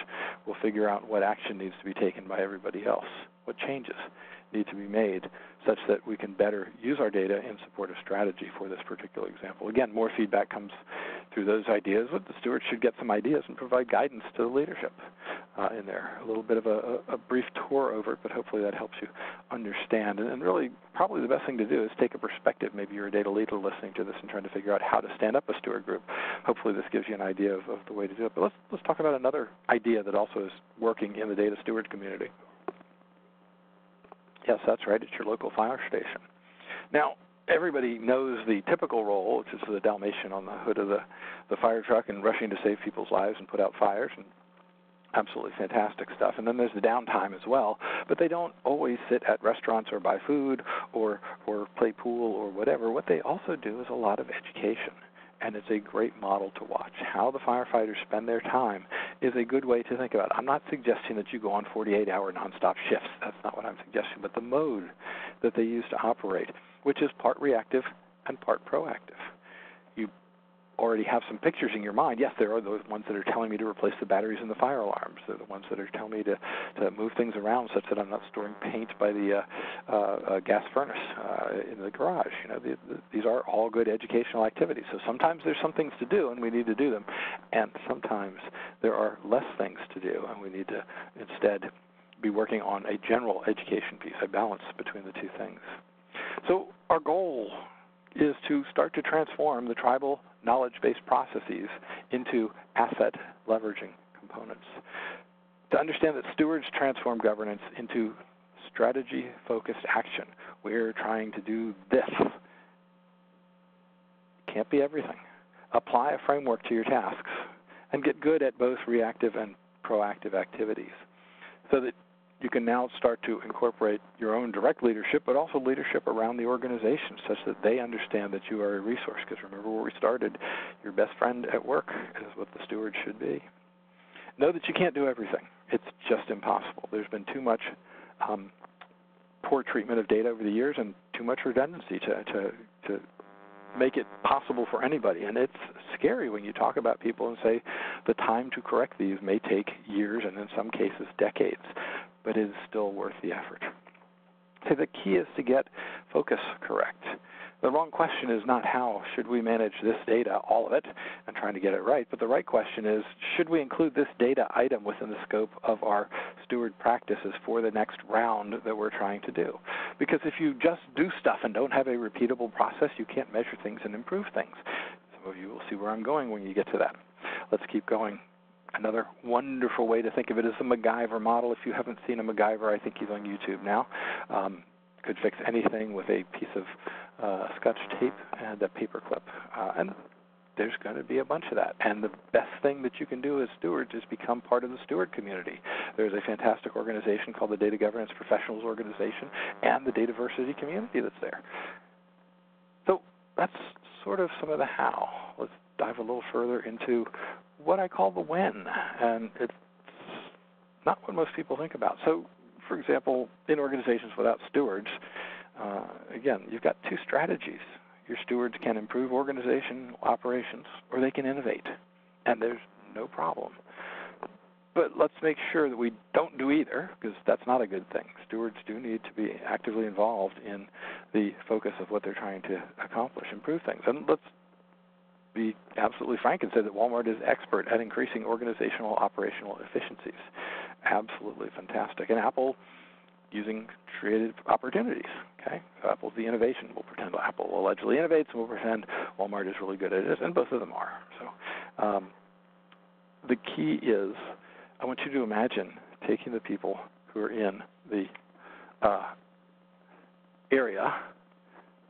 will figure out what action needs to be taken by everybody else, what changes need to be made such that we can better use our data in support of strategy for this particular example. Again, more feedback comes through those ideas, the stewards should get some ideas and provide guidance to the leadership. uh, in there. A little bit of a, a, brief tour over it, but hopefully that helps you understand. And, and, really, probably the best thing to do is take a perspective. Maybe you're a data leader listening to this and trying to figure out how to stand up a steward group. Hopefully, this gives you an idea of, of the way to do it. But let's let's talk about another idea that also is working in the data steward community. Yes, that's right. It's your local fire station. Now, everybody knows the typical role, which is the Dalmatian on the hood of the, the fire truck and rushing to save people's lives and put out fires. And absolutely fantastic stuff. And then there's the downtime as well. But they don't always sit at restaurants or buy food or or play pool or whatever. What they also do is a lot of education. And it's a great model to watch. How the firefighters spend their time is a good way to think about it. I'm not suggesting that you go on 48 hour nonstop shifts. That's not what I'm suggesting. But the mode that they use to operate, which is part reactive and part proactive. You already have some pictures in your mind. Yes, there are those ones that are telling me to replace the batteries in the fire alarms. They're the ones that are telling me to, to move things around such that I'm not storing paint by the uh, uh, gas furnace uh, in the garage. You know, the, the, these are all good educational activities. So sometimes there's some things to do and we need to do them, and sometimes there are less things to do and we need to instead be working on a general education piece, a balance between the two things. So our goal is to start to transform the tribal knowledge based processes into asset leveraging components. To understand that stewards transform governance into strategy focused action. We're trying to do this. Can't be everything. Apply a framework to your tasks and get good at both reactive and proactive activities so that you can now start to incorporate your own direct leadership, but also leadership around the organization such that they understand that you are a resource. Because remember where we started, your best friend at work is what the steward should be. Know that you can't do everything. It's just impossible. There's been too much um, poor treatment of data over the years and too much redundancy to, to, to make it possible for anybody. And it's scary when you talk about people and say the time to correct these may take years and in some cases decades but it is still worth the effort. So the key is to get focus correct. The wrong question is not how should we manage this data, all of it, and trying to get it right, but the right question is should we include this data item within the scope of our steward practices for the next round that we're trying to do? Because if you just do stuff and don't have a repeatable process, you can't measure things and improve things. Some of you will see where I'm going when you get to that. Let's keep going. Another wonderful way to think of it is the MacGyver model. If you haven't seen a MacGyver, I think he's on YouTube now. Um, could fix anything with a piece of uh, scotch tape and a paper clip. Uh, and there's going to be a bunch of that. And the best thing that you can do as stewards is become part of the steward community. There's a fantastic organization called the Data Governance Professionals Organization and the Data Dataversity community that's there. So that's sort of some of the how. Let's dive a little further into what I call the when, and it's not what most people think about. So, for example, in organizations without stewards, uh, again, you've got two strategies. Your stewards can improve organization operations, or they can innovate, and there's no problem. But let's make sure that we don't do either, because that's not a good thing. Stewards do need to be actively involved in the focus of what they're trying to accomplish, improve things. And let's be absolutely frank and say that Walmart is expert at increasing organizational operational efficiencies. Absolutely fantastic. And Apple using creative opportunities. Okay, so Apple's the innovation. We'll pretend Apple allegedly innovates, and we'll pretend Walmart is really good at it, and both of them are. So um, the key is, I want you to imagine taking the people who are in the uh, area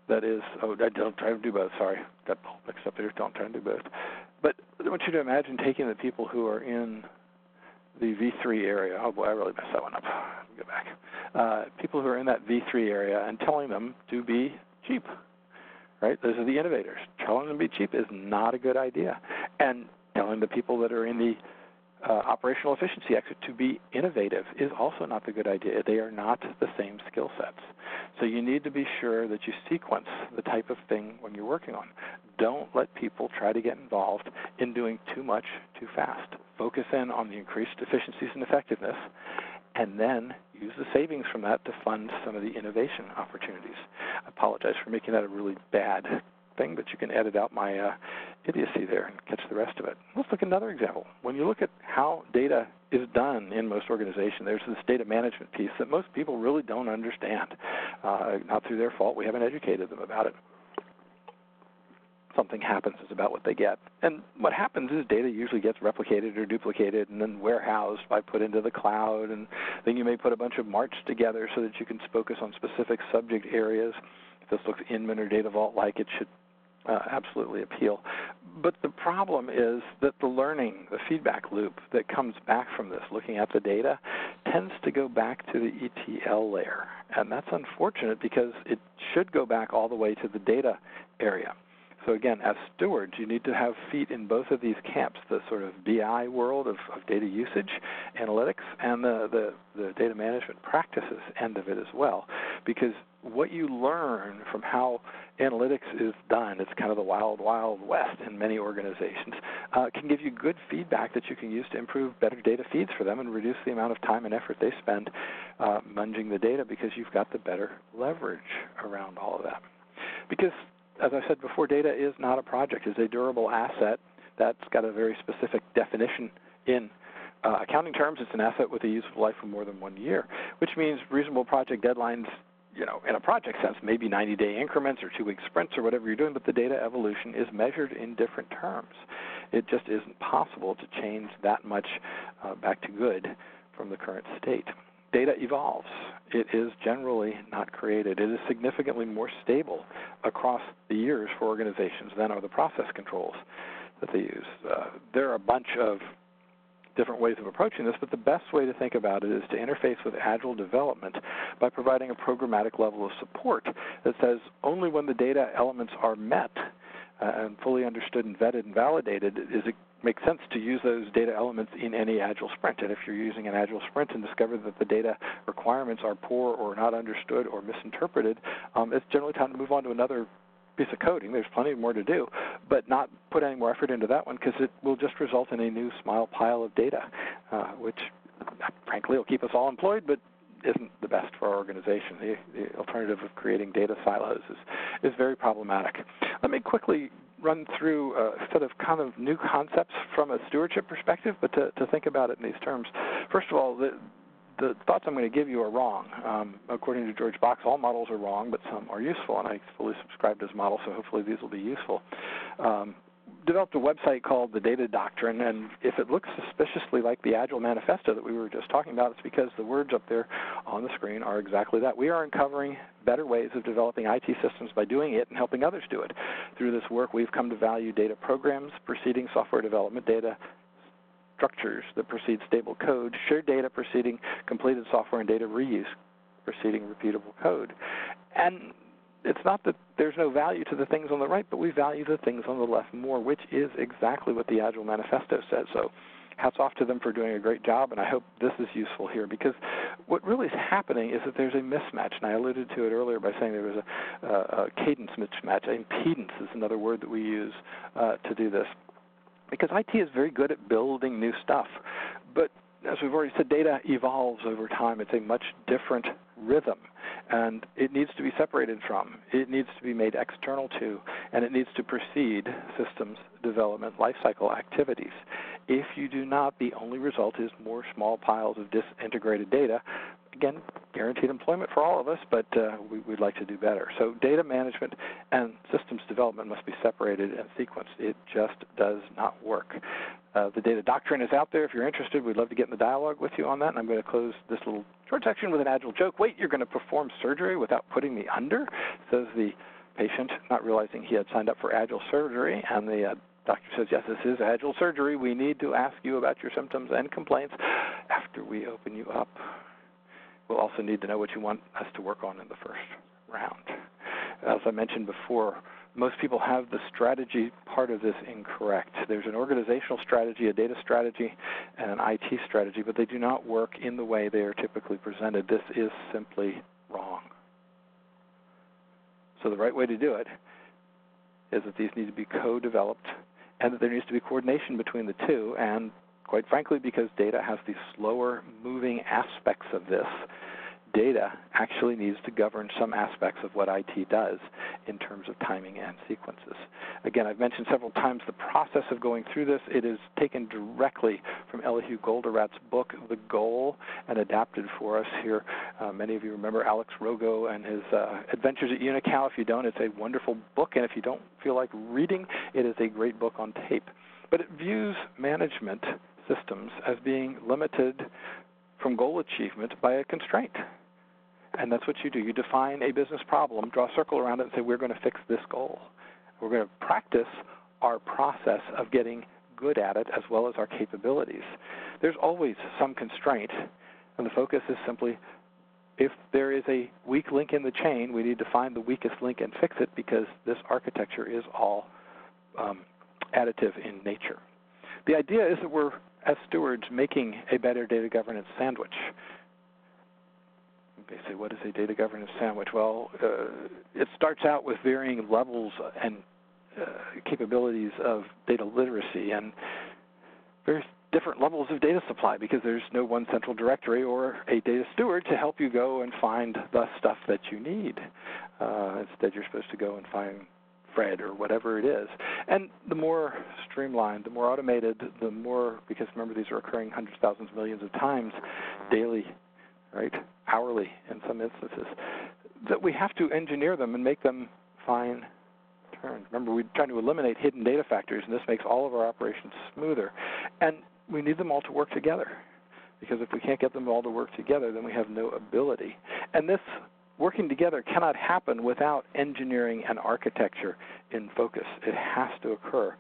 that is, oh, I don't try to do both. Sorry, got mixed up there. Don't try to do both. But I want you to imagine taking the people who are in the V3 area. Oh boy, I really messed that one up. Go back. Uh, people who are in that V3 area and telling them to be cheap. Right? Those are the innovators. Telling them to be cheap is not a good idea. And telling the people that are in the uh, operational efficiency exit to be innovative is also not the good idea. They are not the same skill sets. So you need to be sure that you sequence the type of thing when you're working on. Don't let people try to get involved in doing too much too fast. Focus in on the increased efficiencies and effectiveness, and then use the savings from that to fund some of the innovation opportunities. I apologize for making that a really bad thing, but you can edit out my uh, idiocy there and catch the rest of it. Let's look at another example. When you look at how data is done in most organizations, there's this data management piece that most people really don't understand. Uh, not through their fault, we haven't educated them about it something happens is about what they get. And what happens is data usually gets replicated or duplicated and then warehoused by put into the cloud and then you may put a bunch of marts together so that you can focus on specific subject areas. If this looks Inmon or Data Vault like it should uh, absolutely appeal. But the problem is that the learning, the feedback loop that comes back from this, looking at the data, tends to go back to the ETL layer. And that's unfortunate because it should go back all the way to the data area. So again, as stewards, you need to have feet in both of these camps, the sort of BI world of, of data usage, analytics, and the, the, the data management practices end of it as well. Because what you learn from how analytics is done, it's kind of the wild, wild west in many organizations, uh, can give you good feedback that you can use to improve better data feeds for them and reduce the amount of time and effort they spend uh, munging the data because you've got the better leverage around all of that. Because as I said before, data is not a project. It's a durable asset that's got a very specific definition in uh, accounting terms. It's an asset with a useful life of more than one year, which means reasonable project deadlines you know, in a project sense, maybe 90-day increments or two-week sprints or whatever you're doing, but the data evolution is measured in different terms. It just isn't possible to change that much uh, back to good from the current state data evolves. It is generally not created. It is significantly more stable across the years for organizations than are the process controls that they use. Uh, there are a bunch of different ways of approaching this, but the best way to think about it is to interface with agile development by providing a programmatic level of support that says only when the data elements are met uh, and fully understood and vetted and validated is it makes sense to use those data elements in any Agile sprint. And if you're using an Agile sprint and discover that the data requirements are poor or not understood or misinterpreted, um, it's generally time to move on to another piece of coding. There's plenty more to do, but not put any more effort into that one because it will just result in a new small pile of data, uh, which frankly will keep us all employed, but isn't the best for our organization. The, the alternative of creating data silos is, is very problematic. Let me quickly run through a set of kind of new concepts from a stewardship perspective, but to, to think about it in these terms. First of all, the, the thoughts I'm going to give you are wrong. Um, according to George Box, all models are wrong, but some are useful, and I fully subscribe to his model, so hopefully these will be useful. Um, developed a website called the Data Doctrine, and if it looks suspiciously like the Agile Manifesto that we were just talking about, it's because the words up there on the screen are exactly that. We are uncovering better ways of developing IT systems by doing it and helping others do it. Through this work, we've come to value data programs preceding software development, data structures that precede stable code, shared data preceding completed software, and data reuse preceding repeatable code. And it's not that there's no value to the things on the right, but we value the things on the left more, which is exactly what the Agile Manifesto says. So hats off to them for doing a great job, and I hope this is useful here because what really is happening is that there's a mismatch, and I alluded to it earlier by saying there was a, a cadence mismatch. Impedance is another word that we use uh, to do this because IT is very good at building new stuff, but as we've already said, data evolves over time. It's a much different rhythm and it needs to be separated from, it needs to be made external to, and it needs to precede systems development lifecycle activities. If you do not, the only result is more small piles of disintegrated data. Again, guaranteed employment for all of us, but uh, we, would like to do better. So data management and systems development must be separated and sequenced. It just does not work. Uh, the data doctrine is out there. If you're interested, we'd love to get in the dialogue with you on that. And I'm going to close this little short section with an agile joke. Wait, you're going to perform surgery without putting me under? Says the patient, not realizing he had signed up for agile surgery. And the uh, doctor says, Yes, this is agile surgery. We need to ask you about your symptoms and complaints after we open you up. We'll also need to know what you want us to work on in the first round. As I mentioned before, most people have the strategy part of this incorrect. There's an organizational strategy, a data strategy, and an IT strategy, but they do not work in the way they are typically presented. This is simply wrong. So the right way to do it is that these need to be co-developed and that there needs to be coordination between the two and quite frankly because data has these slower moving aspects of this data actually needs to govern some aspects of what IT does in terms of timing and sequences. Again, I've mentioned several times the process of going through this. It is taken directly from Eliyahu Goldratt's book, The Goal, and adapted for us here. Uh, many of you remember Alex Rogo and his uh, Adventures at Unical. If you don't, it's a wonderful book, and if you don't feel like reading, it is a great book on tape. But it views management systems as being limited from goal achievement by a constraint. And that's what you do. You define a business problem, draw a circle around it, and say, we're going to fix this goal. We're going to practice our process of getting good at it as well as our capabilities. There's always some constraint, and the focus is simply if there is a weak link in the chain, we need to find the weakest link and fix it because this architecture is all um, additive in nature. The idea is that we're, as stewards, making a better data governance sandwich. Say, what is a data governance sandwich? Well, uh, it starts out with varying levels and uh, capabilities of data literacy and various different levels of data supply because there's no one central directory or a data steward to help you go and find the stuff that you need. Uh, instead, you're supposed to go and find Fred or whatever it is. And the more streamlined, the more automated, the more, because remember these are occurring hundreds, thousands, millions of times daily, right? Hourly in some instances, that we have to engineer them and make them fine tuned. Remember, we're trying to eliminate hidden data factors, and this makes all of our operations smoother. And we need them all to work together because if we can't get them all to work together, then we have no ability. And this working together cannot happen without engineering and architecture in focus. It has to occur.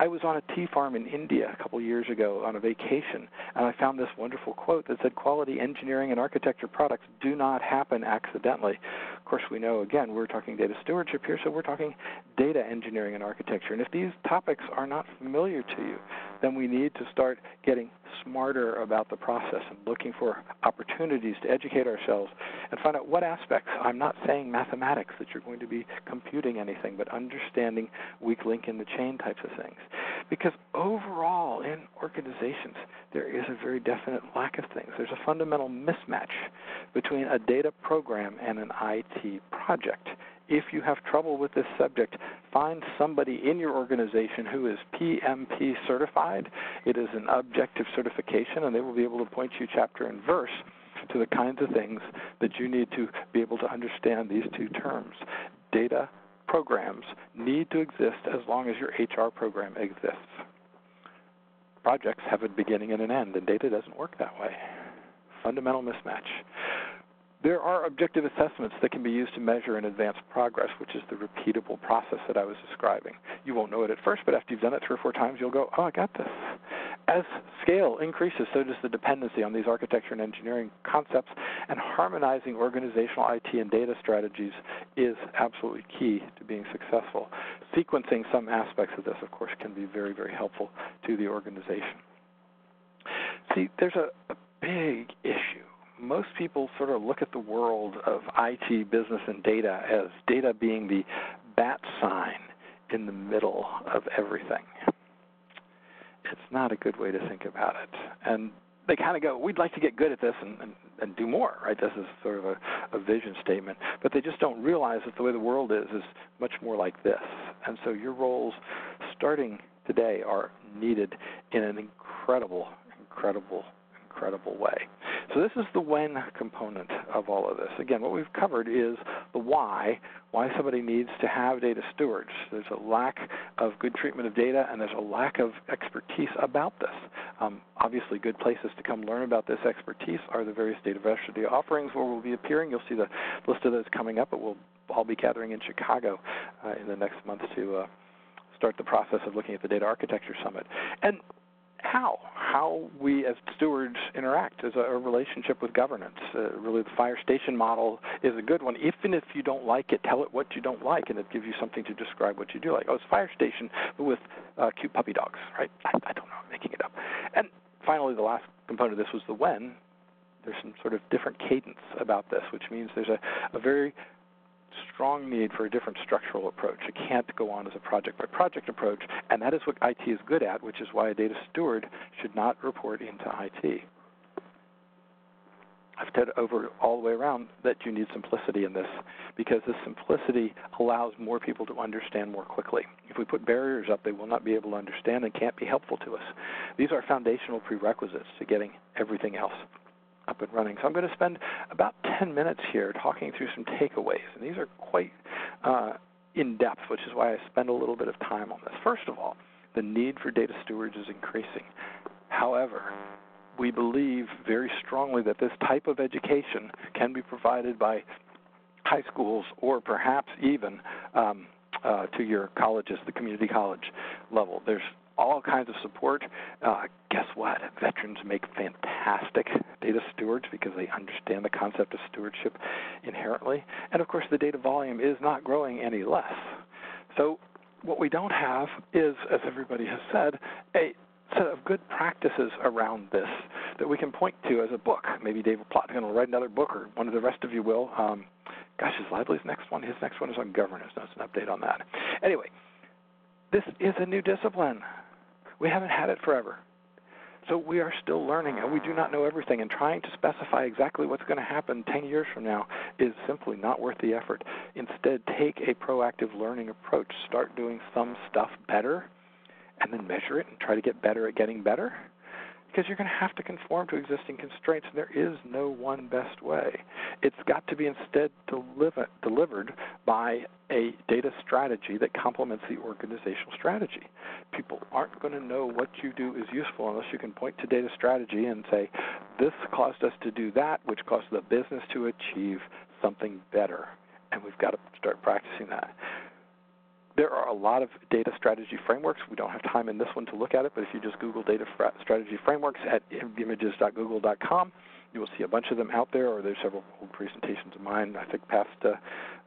I was on a tea farm in India a couple of years ago on a vacation, and I found this wonderful quote that said, Quality engineering and architecture products do not happen accidentally. Of course, we know, again, we're talking data stewardship here, so we're talking data engineering and architecture. And if these topics are not familiar to you, then we need to start getting smarter about the process and looking for opportunities to educate ourselves and find out what aspects. I'm not saying mathematics that you're going to be computing anything, but understanding weak link in the chain types of things. Because overall, in organizations, there is a very definite lack of things. There's a fundamental mismatch between a data program and an IT project if you have trouble with this subject, find somebody in your organization who is PMP certified. It is an objective certification, and they will be able to point you chapter and verse to the kinds of things that you need to be able to understand these two terms. Data programs need to exist as long as your HR program exists. Projects have a beginning and an end, and data doesn't work that way. Fundamental mismatch. There are objective assessments that can be used to measure and advance progress, which is the repeatable process that I was describing. You won't know it at first, but after you've done it three or four times, you'll go, oh, I got this. As scale increases, so does the dependency on these architecture and engineering concepts, and harmonizing organizational IT and data strategies is absolutely key to being successful. Sequencing some aspects of this, of course, can be very, very helpful to the organization. See, there's a, a big issue most people sort of look at the world of IT, business, and data as data being the bat sign in the middle of everything. It's not a good way to think about it. And they kind of go, we'd like to get good at this and, and, and do more, right? This is sort of a, a vision statement. But they just don't realize that the way the world is is much more like this. And so your roles starting today are needed in an incredible, incredible incredible way. So this is the when component of all of this. Again, what we've covered is the why, why somebody needs to have data stewards. There's a lack of good treatment of data, and there's a lack of expertise about this. Um, obviously, good places to come learn about this expertise are the various data Dataversity offerings where we'll be appearing. You'll see the list of those coming up, but we'll all be gathering in Chicago uh, in the next month to uh, start the process of looking at the Data Architecture Summit. And how how we as stewards interact as a, a relationship with governance. Uh, really, the fire station model is a good one. Even if you don't like it, tell it what you don't like, and it gives you something to describe what you do like. Oh, it's fire station, but with uh, cute puppy dogs, right? I, I don't know. I'm making it up. And finally, the last component of this was the when. There's some sort of different cadence about this, which means there's a, a very strong need for a different structural approach. It can't go on as a project by project approach, and that is what IT is good at, which is why a data steward should not report into IT. I've said over all the way around that you need simplicity in this because the simplicity allows more people to understand more quickly. If we put barriers up, they will not be able to understand and can't be helpful to us. These are foundational prerequisites to getting everything else up and running. So I'm going to spend about 10 minutes here talking through some takeaways, and these are quite uh, in depth, which is why I spend a little bit of time on this. First of all, the need for data stewards is increasing. However, we believe very strongly that this type of education can be provided by high schools or perhaps even um, uh, to your colleges, the community college level. There's all kinds of support. Uh, guess what? Veterans make fantastic data stewards because they understand the concept of stewardship inherently. And of course, the data volume is not growing any less. So, what we don't have is, as everybody has said, a set of good practices around this that we can point to as a book. Maybe David Plotkin will write another book, or one of the rest of you will. Um, gosh, is Lively's next one? His next one is on governance. That's an update on that. Anyway, this is a new discipline. We haven't had it forever. So we are still learning, and we do not know everything. And trying to specify exactly what's going to happen 10 years from now is simply not worth the effort. Instead, take a proactive learning approach. Start doing some stuff better and then measure it and try to get better at getting better because you're going to have to conform to existing constraints. And there is no one best way. It's got to be instead deliver, delivered by a data strategy that complements the organizational strategy. People aren't going to know what you do is useful unless you can point to data strategy and say, this caused us to do that, which caused the business to achieve something better. And we've got to start practicing that. There are a lot of data strategy frameworks. We don't have time in this one to look at it, but if you just Google data strategy frameworks at images.google.com, you will see a bunch of them out there, or there's several old presentations of mine. I think past uh,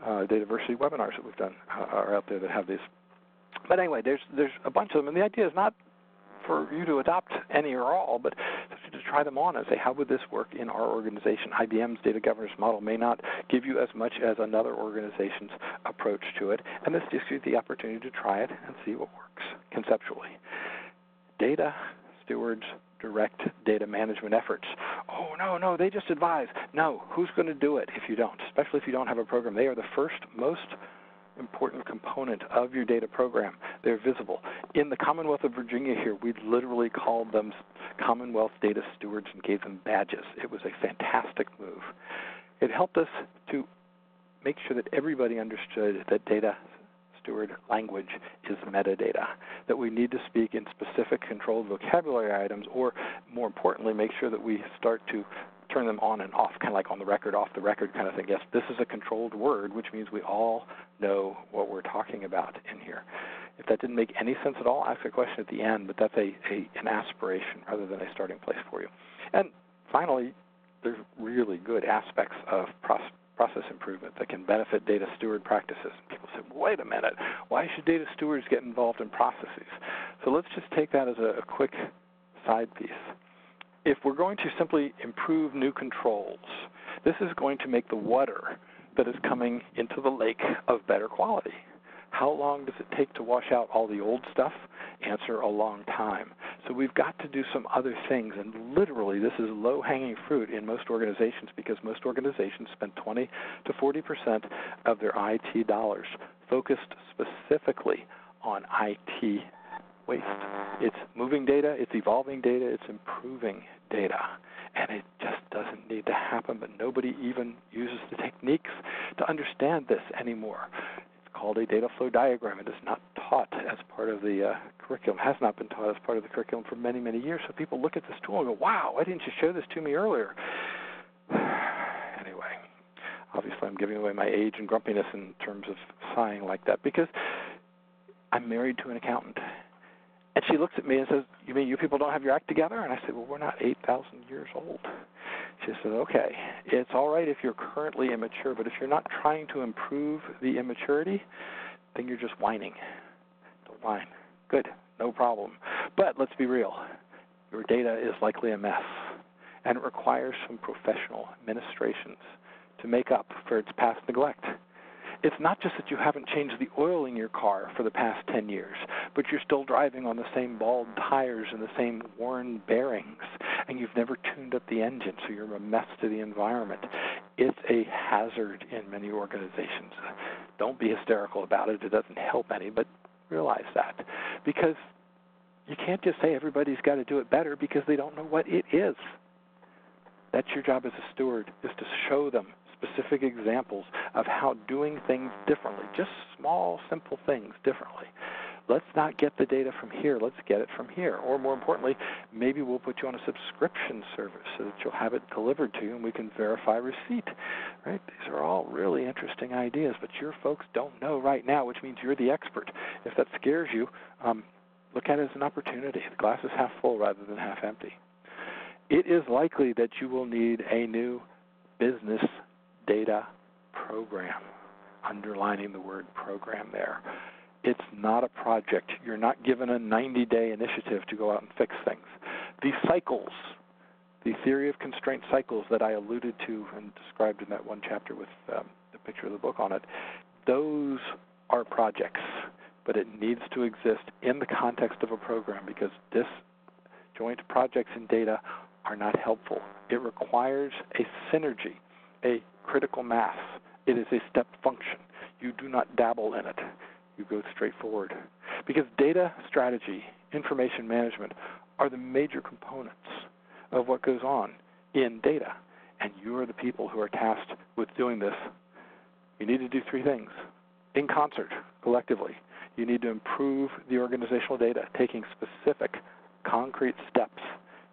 uh, Dataversity webinars that we've done uh, are out there that have these. But anyway, there's there's a bunch of them, and the idea is not for you to adopt any or all, but to try them on and say, how would this work in our organization? IBM's data governance model may not give you as much as another organization's approach to it, and this gives you the opportunity to try it and see what works conceptually. Data stewards direct data management efforts. Oh, no, no, they just advise. No, who's going to do it if you don't? Especially if you don't have a program. They are the first, most important component of your data program. They're visible. In the Commonwealth of Virginia here, we literally called them Commonwealth Data Stewards and gave them badges. It was a fantastic move. It helped us to make sure that everybody understood that data steward language is metadata, that we need to speak in specific controlled vocabulary items, or more importantly, make sure that we start to turn them on and off, kind of like on the record, off the record kind of thing. Yes, this is a controlled word, which means we all know what we're talking about in here. If that didn't make any sense at all, ask a question at the end, but that's a, a an aspiration rather than a starting place for you. And finally, there's really good aspects of process process improvement that can benefit data steward practices. People say, wait a minute, why should data stewards get involved in processes? So let's just take that as a, a quick side piece if we're going to simply improve new controls, this is going to make the water that is coming into the lake of better quality. How long does it take to wash out all the old stuff? Answer a long time. So we've got to do some other things, and literally, this is low hanging fruit in most organizations because most organizations spend 20 to 40 percent of their IT dollars focused specifically on IT waste. It's moving data, it's evolving data, it's improving data. And it just doesn't need to happen, but nobody even uses the techniques to understand this anymore. Called a data flow diagram. It is not taught as part of the uh, curriculum, has not been taught as part of the curriculum for many, many years. So people look at this tool and go, wow, why didn't you show this to me earlier? anyway, obviously I'm giving away my age and grumpiness in terms of sighing like that because I'm married to an accountant and she looks at me and says, You mean you people don't have your act together? And I said, Well, we're not 8,000 years old. She said, Okay, it's all right if you're currently immature, but if you're not trying to improve the immaturity, then you're just whining. Don't whine. Good, no problem. But let's be real your data is likely a mess, and it requires some professional ministrations to make up for its past neglect it's not just that you haven't changed the oil in your car for the past 10 years, but you're still driving on the same bald tires and the same worn bearings. and you've never tuned up the engine, so you're a mess to the environment. It's a hazard in many organizations. Don't be hysterical about it. It doesn't help any, but realize that. Because you can't just say everybody's got to do it better because they don't know what it is. That's your job as a steward, is to show them specific examples of how doing things differently, just small, simple things differently. Let's not get the data from here, let's get it from here. Or more importantly, maybe we'll put you on a subscription service so that you'll have it delivered to you and we can verify receipt. Right? These are all really interesting ideas, but your folks don't know right now, which means you're the expert. If that scares you, um, look at it as an opportunity. The glass is half full rather than half empty. It is likely that you will need a new business data program, underlining the word program there. It's not a project. You're not given a 90 day initiative to go out and fix things. These cycles, the theory of constraint cycles that I alluded to and described in that one chapter with um, the picture of the book on it, those are projects, but it needs to exist in the context of a program because disjoint projects in data are not helpful. It requires a synergy, a critical mass. It is a step function. You do not dabble in it. You go straight forward. Because data strategy, information management are the major components of what goes on in data. And you are the people who are tasked with doing this. You need to do three things in concert, collectively. You need to improve the organizational data, taking specific, concrete steps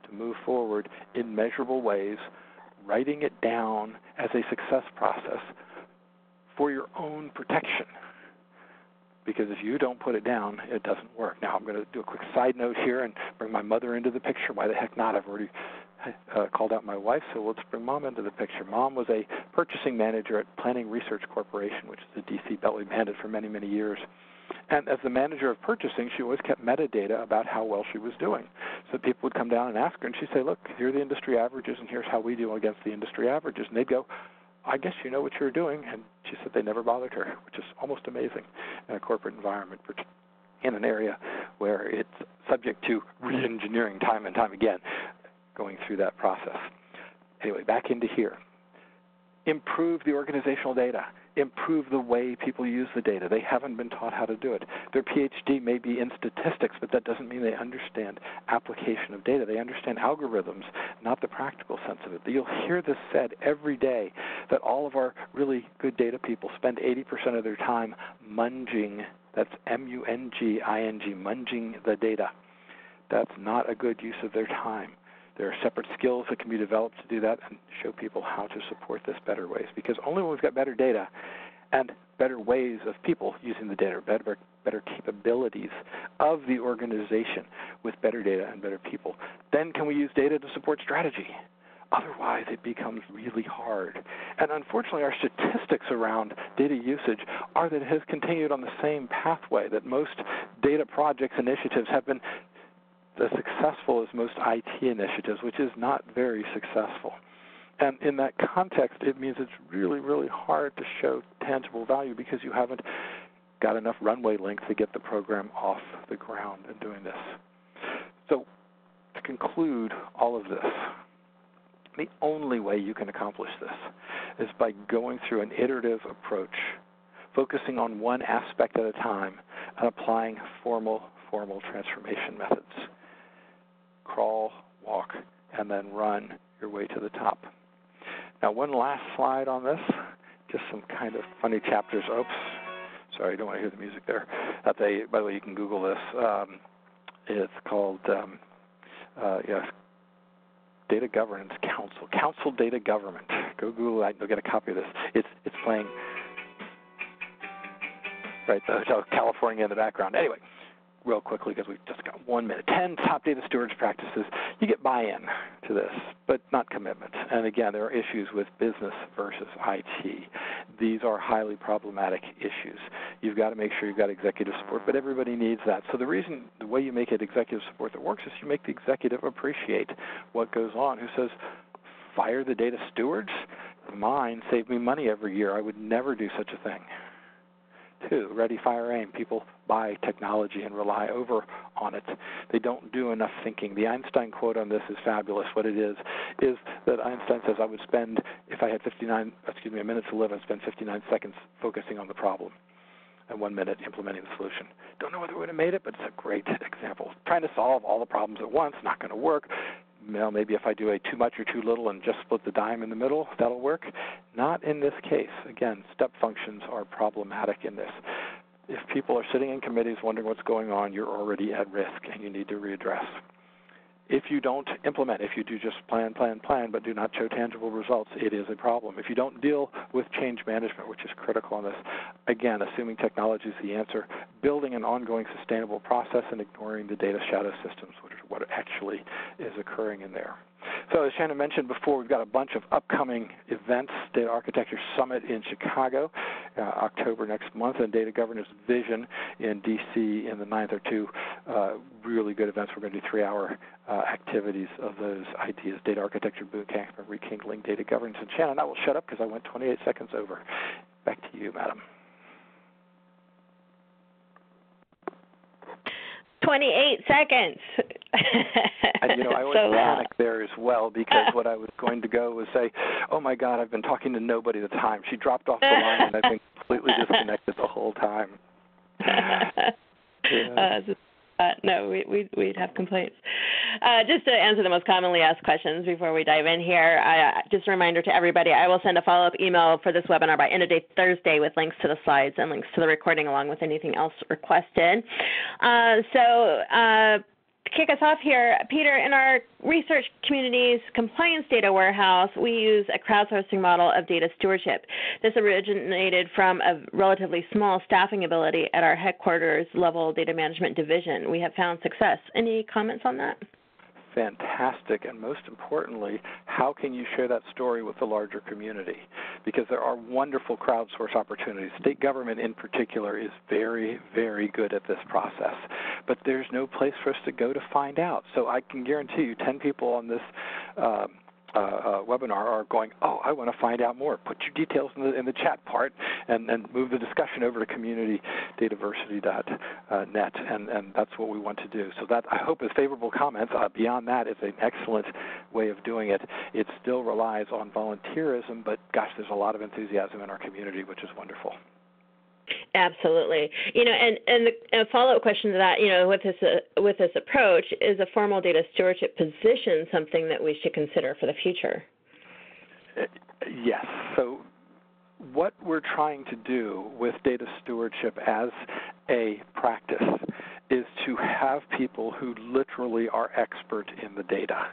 to move forward in measurable ways, writing it down as a success process for your own protection. Because if you don't put it down, it doesn't work. Now, I'm going to do a quick side note here and bring my mother into the picture. Why the heck not? I've already uh, called out my wife, so let's bring mom into the picture. Mom was a purchasing manager at Planning Research Corporation, which is a DC Beltway bandit for many, many years. And as the manager of purchasing, she always kept metadata about how well she was doing. So people would come down and ask her, and she'd say, Look, here are the industry averages, and here's how we do against the industry averages. And they'd go, I guess you know what you're doing. And she said they never bothered her, which is almost amazing in a corporate environment, in an area where it's subject to re engineering time and time again, going through that process. Anyway, back into here. Improve the organizational data improve the way people use the data. They haven't been taught how to do it. Their PhD may be in statistics, but that doesn't mean they understand application of data. They understand algorithms, not the practical sense of it. You'll hear this said every day that all of our really good data people spend 80% of their time munging. That's M U N G I N G, munging the data. That's not a good use of their time. There are separate skills that can be developed to do that and show people how to support this better ways. Because only when we've got better data and better ways of people using the data, better better capabilities of the organization with better data and better people, then can we use data to support strategy. Otherwise, it becomes really hard. And unfortunately, our statistics around data usage are that it has continued on the same pathway, that most data projects initiatives have been as successful as most IT initiatives, which is not very successful. And in that context, it means it's really, really hard to show tangible value because you haven't got enough runway length to get the program off the ground and doing this. So, to conclude all of this, the only way you can accomplish this is by going through an iterative approach, focusing on one aspect at a time, and applying formal, formal transformation methods crawl, walk, and then run your way to the top. Now, one last slide on this, just some kind of funny chapters. Oops, sorry, I don't want to hear the music there. That's a, by the way, you can Google this. Um, it's called, um, uh, Data Governance Council, Council Data Government. Go Google that, you'll get a copy of this. It's it's playing right the Hotel California in the background. Anyway, real quickly because we've just got one minute. 10 top data storage practices. You get buy in to this, but not commitment. And again, there are issues with business versus IT. These are highly problematic issues. You've got to make sure you've got executive support, but everybody needs that. So the reason, the way you make it executive support that works is you make the executive appreciate what goes on, who says, fire the data stewards? Mine save me money every year. I would never do such a thing too. Ready, fire, aim. People buy technology and rely over on it. They don't do enough thinking. The Einstein quote on this is fabulous. What it is is that Einstein says, "I would spend if I had 59, excuse me, a minute to live, I'd spend 59 seconds focusing on the problem." and one minute implementing the solution. Don't know whether we would have made it, but it's a great example. Trying to solve all the problems at once, not going to work well, maybe if I do a too much or too little and just split the dime in the middle, that'll work. Not in this case. Again, step functions are problematic in this. If people are sitting in committees wondering what's going on, you're already at risk and you need to readdress if you don't implement, if you do just plan, plan, plan, but do not show tangible results, it is a problem. If you don't deal with change management, which is critical in this, again, assuming technology is the answer, building an ongoing sustainable process and ignoring the data shadow systems, which is what actually is occurring in there. So as Shannon mentioned before, we've got a bunch of upcoming events, Data Architecture Summit in Chicago, uh, October next month, and Data Governance Vision in D.C. in the 9th or two uh, really good events. We're going to do three-hour uh, activities of those ideas, Data Architecture Bootcamp and Rekindling Data Governance. And Shannon, I will shut up because I went 28 seconds over. Back to you, madam.
28 seconds.
and, you know, I always so panic there as well because what I was going to go was say, "Oh my God, I've been talking to nobody the time." She dropped off the line, and I've been completely disconnected the whole time.
Yeah. Uh, uh, no, we, we, would have complaints. Uh, just to answer the most commonly asked questions before we dive in here, I, uh, just a reminder to everybody, I will send a follow-up email for this webinar by end of day Thursday with links to the slides and links to the recording along with anything else requested. Uh, so uh, kick us off here, Peter, in our research community's compliance data warehouse, we use a crowdsourcing model of data stewardship. This originated from a relatively small staffing ability at our headquarters level data management division. We have found success. Any comments on that?
Fantastic, and most importantly, how can you share that story with the larger community? Because there are wonderful crowdsource opportunities. State government, in particular, is very, very good at this process, but there's no place for us to go to find out. So I can guarantee you, 10 people on this. Um, uh, uh, webinar are going, oh, I want to find out more. Put your details in the, in the chat part and, and move the discussion over to communitydataversity.net, and, and that's what we want to do. So that I hope is favorable comments. Uh, beyond that, it's an excellent way of doing it. It still relies on volunteerism, but gosh, there's a lot of enthusiasm in our community, which is wonderful.
Absolutely. You know, and and the a follow-up question to that, you know, with this uh, with this approach, is a formal data stewardship position something that we should consider for the future?
Uh, yes. So what we're trying to do with data stewardship as a practice is to have people who literally are expert in the data.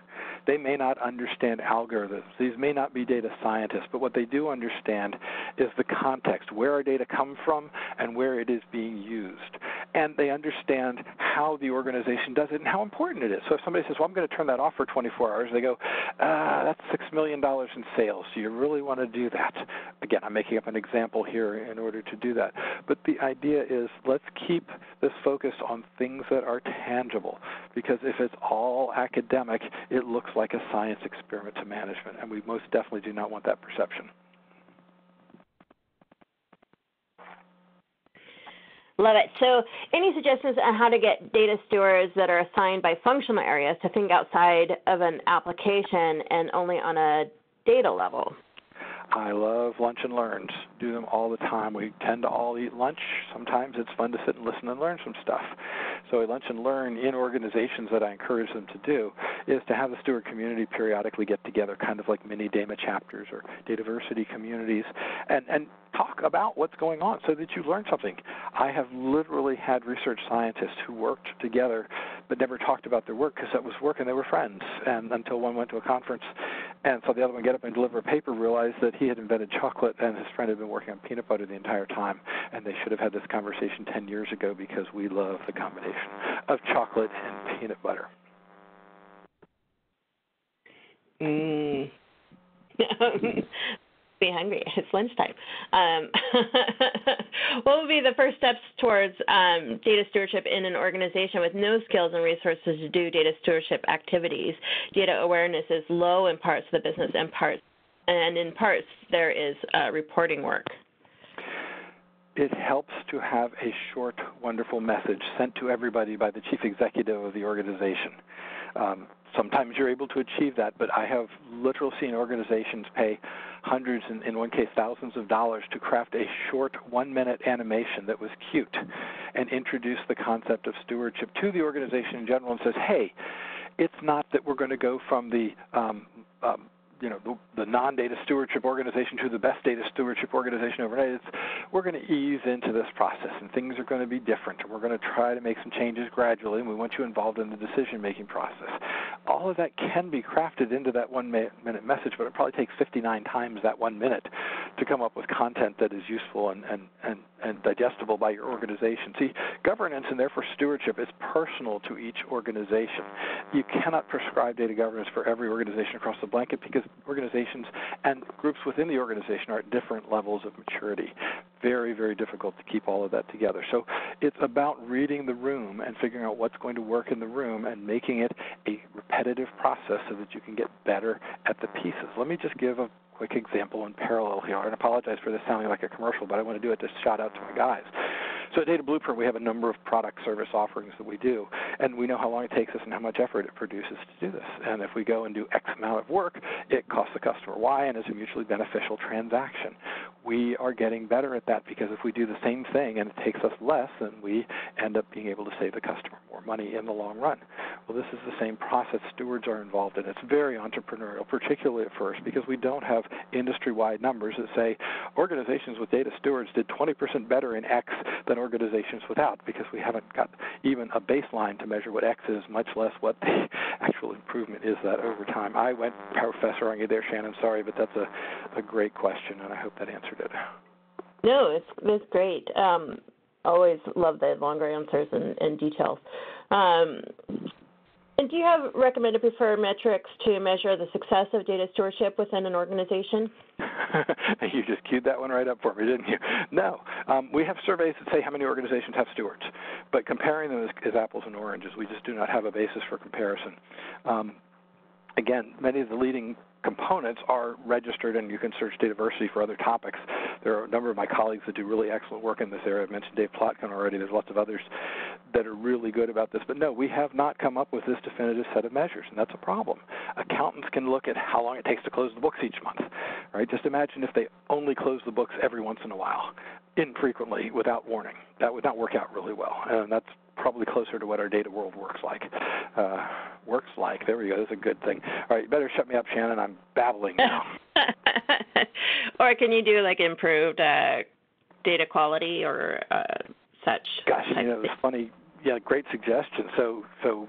They may not understand algorithms. These may not be data scientists, but what they do understand is the context, where our data come from and where it is being used. And they understand how the organization does it and how important it is. So if somebody says, well, I'm going to turn that off for 24 hours, they go, uh, that's $6 million in sales. Do you really want to do that? Again, I'm making up an example here in order to do that. But the idea is let's keep this focus on things that are tangible because if it's all academic, it looks like a science experiment to management, and we most definitely do not want that perception.
Love it. So, any suggestions on how to get data stewards that are assigned by functional areas to think outside of an application and only on a data level?
I love lunch and learns. Do them all the time. We tend to all eat lunch. Sometimes it's fun to sit and listen and learn some stuff. So a lunch and learn in organizations that I encourage them to do is to have the steward community periodically get together, kind of like mini DAMA chapters or Dataversity communities, and, and talk about what's going on so that you learn something. I have literally had research scientists who worked together but never talked about their work because that was work and they were friends. And until one went to a conference and saw the other one get up and deliver a paper, realized that he had invented chocolate and his friend had been working on peanut butter the entire time. And they should have had this conversation 10 years ago because we love the combination of chocolate and peanut butter.
Mm. be hungry. It's lunchtime. Um, what would be the first steps towards um, data stewardship in an organization with no skills and resources to do data stewardship activities? Data awareness is low in parts of the business and parts, and in parts there is uh, reporting work.
it helps to have a short, wonderful message sent to everybody by the chief executive of the organization. Um, sometimes you're able to achieve that, but I have literally seen organizations pay hundreds, and in one case, thousands of dollars to craft a short one minute animation that was cute and introduce the concept of stewardship to the organization in general and says, hey, it's not that we're going to go from the um, um, you know the, the non-data stewardship organization to the best data stewardship organization overnight. It's, we're going to ease into this process, and things are going to be different, and we're going to try to make some changes gradually, and we want you involved in the decision-making process. All of that can be crafted into that one-minute message, but it probably takes 59 times that one minute to come up with content that is useful and, and, and, and digestible by your organization. See, governance and therefore stewardship is personal to each organization. You cannot prescribe data governance for every organization across the blanket because organizations and groups within the organization are at different levels of maturity. Very, very difficult to keep all of that together. So it's about reading the room and figuring out what's going to work in the room and making it a repetitive process so that you can get better at the pieces. Let me just give a quick example in parallel here. I apologize for this sounding like a commercial, but I want to do it to shout out to my guys. So at Data Blueprint, we have a number of product service offerings that we do, and we know how long it takes us and how much effort it produces to do this. And if we go and do X amount of work, it costs the customer Y and is a mutually beneficial transaction. We are getting better at that because if we do the same thing and it takes us less, then we end up being able to save the customer more money in the long run. Well, this is the same process stewards are involved in. It's very entrepreneurial, particularly at first, because we don't have industry wide numbers that say organizations with data stewards did 20% better in X than organizations without because we haven't got even a baseline to measure what X is, much less what the actual improvement is that over time. I went professor on you there, Shannon. Sorry, but that's a, a great question, and I hope that answered it.
No, it's it's great. Um, always love the longer answers and, and details. Um, and do you have recommended preferred metrics to measure the success of data stewardship within an organization?
you just queued that one right up for me, didn't you? No. Um, we have surveys that say how many organizations have stewards, but comparing them is, is, apples and oranges. We just do not have a basis for comparison. Um, again, many of the leading components are registered, and you can search Dataversity for other topics. There are a number of my colleagues that do really excellent work in this area. I've mentioned Dave Plotkin already. There's lots of others that are really good about this. But no, we have not come up with this definitive set of measures, and that's a problem. Accountants can look at how long it takes to close the books each month, right? Just imagine if they only close the books every once in a while, infrequently, without warning. That would not work out really well, and that's probably closer to what our data world works like. Uh, works like. There we go. That's a good thing. All right, you better shut me up, Shannon. I'm babbling now.
or can you do like improved uh, data quality or uh, such?
Gosh, you know, it's funny. Yeah, great suggestion. So, so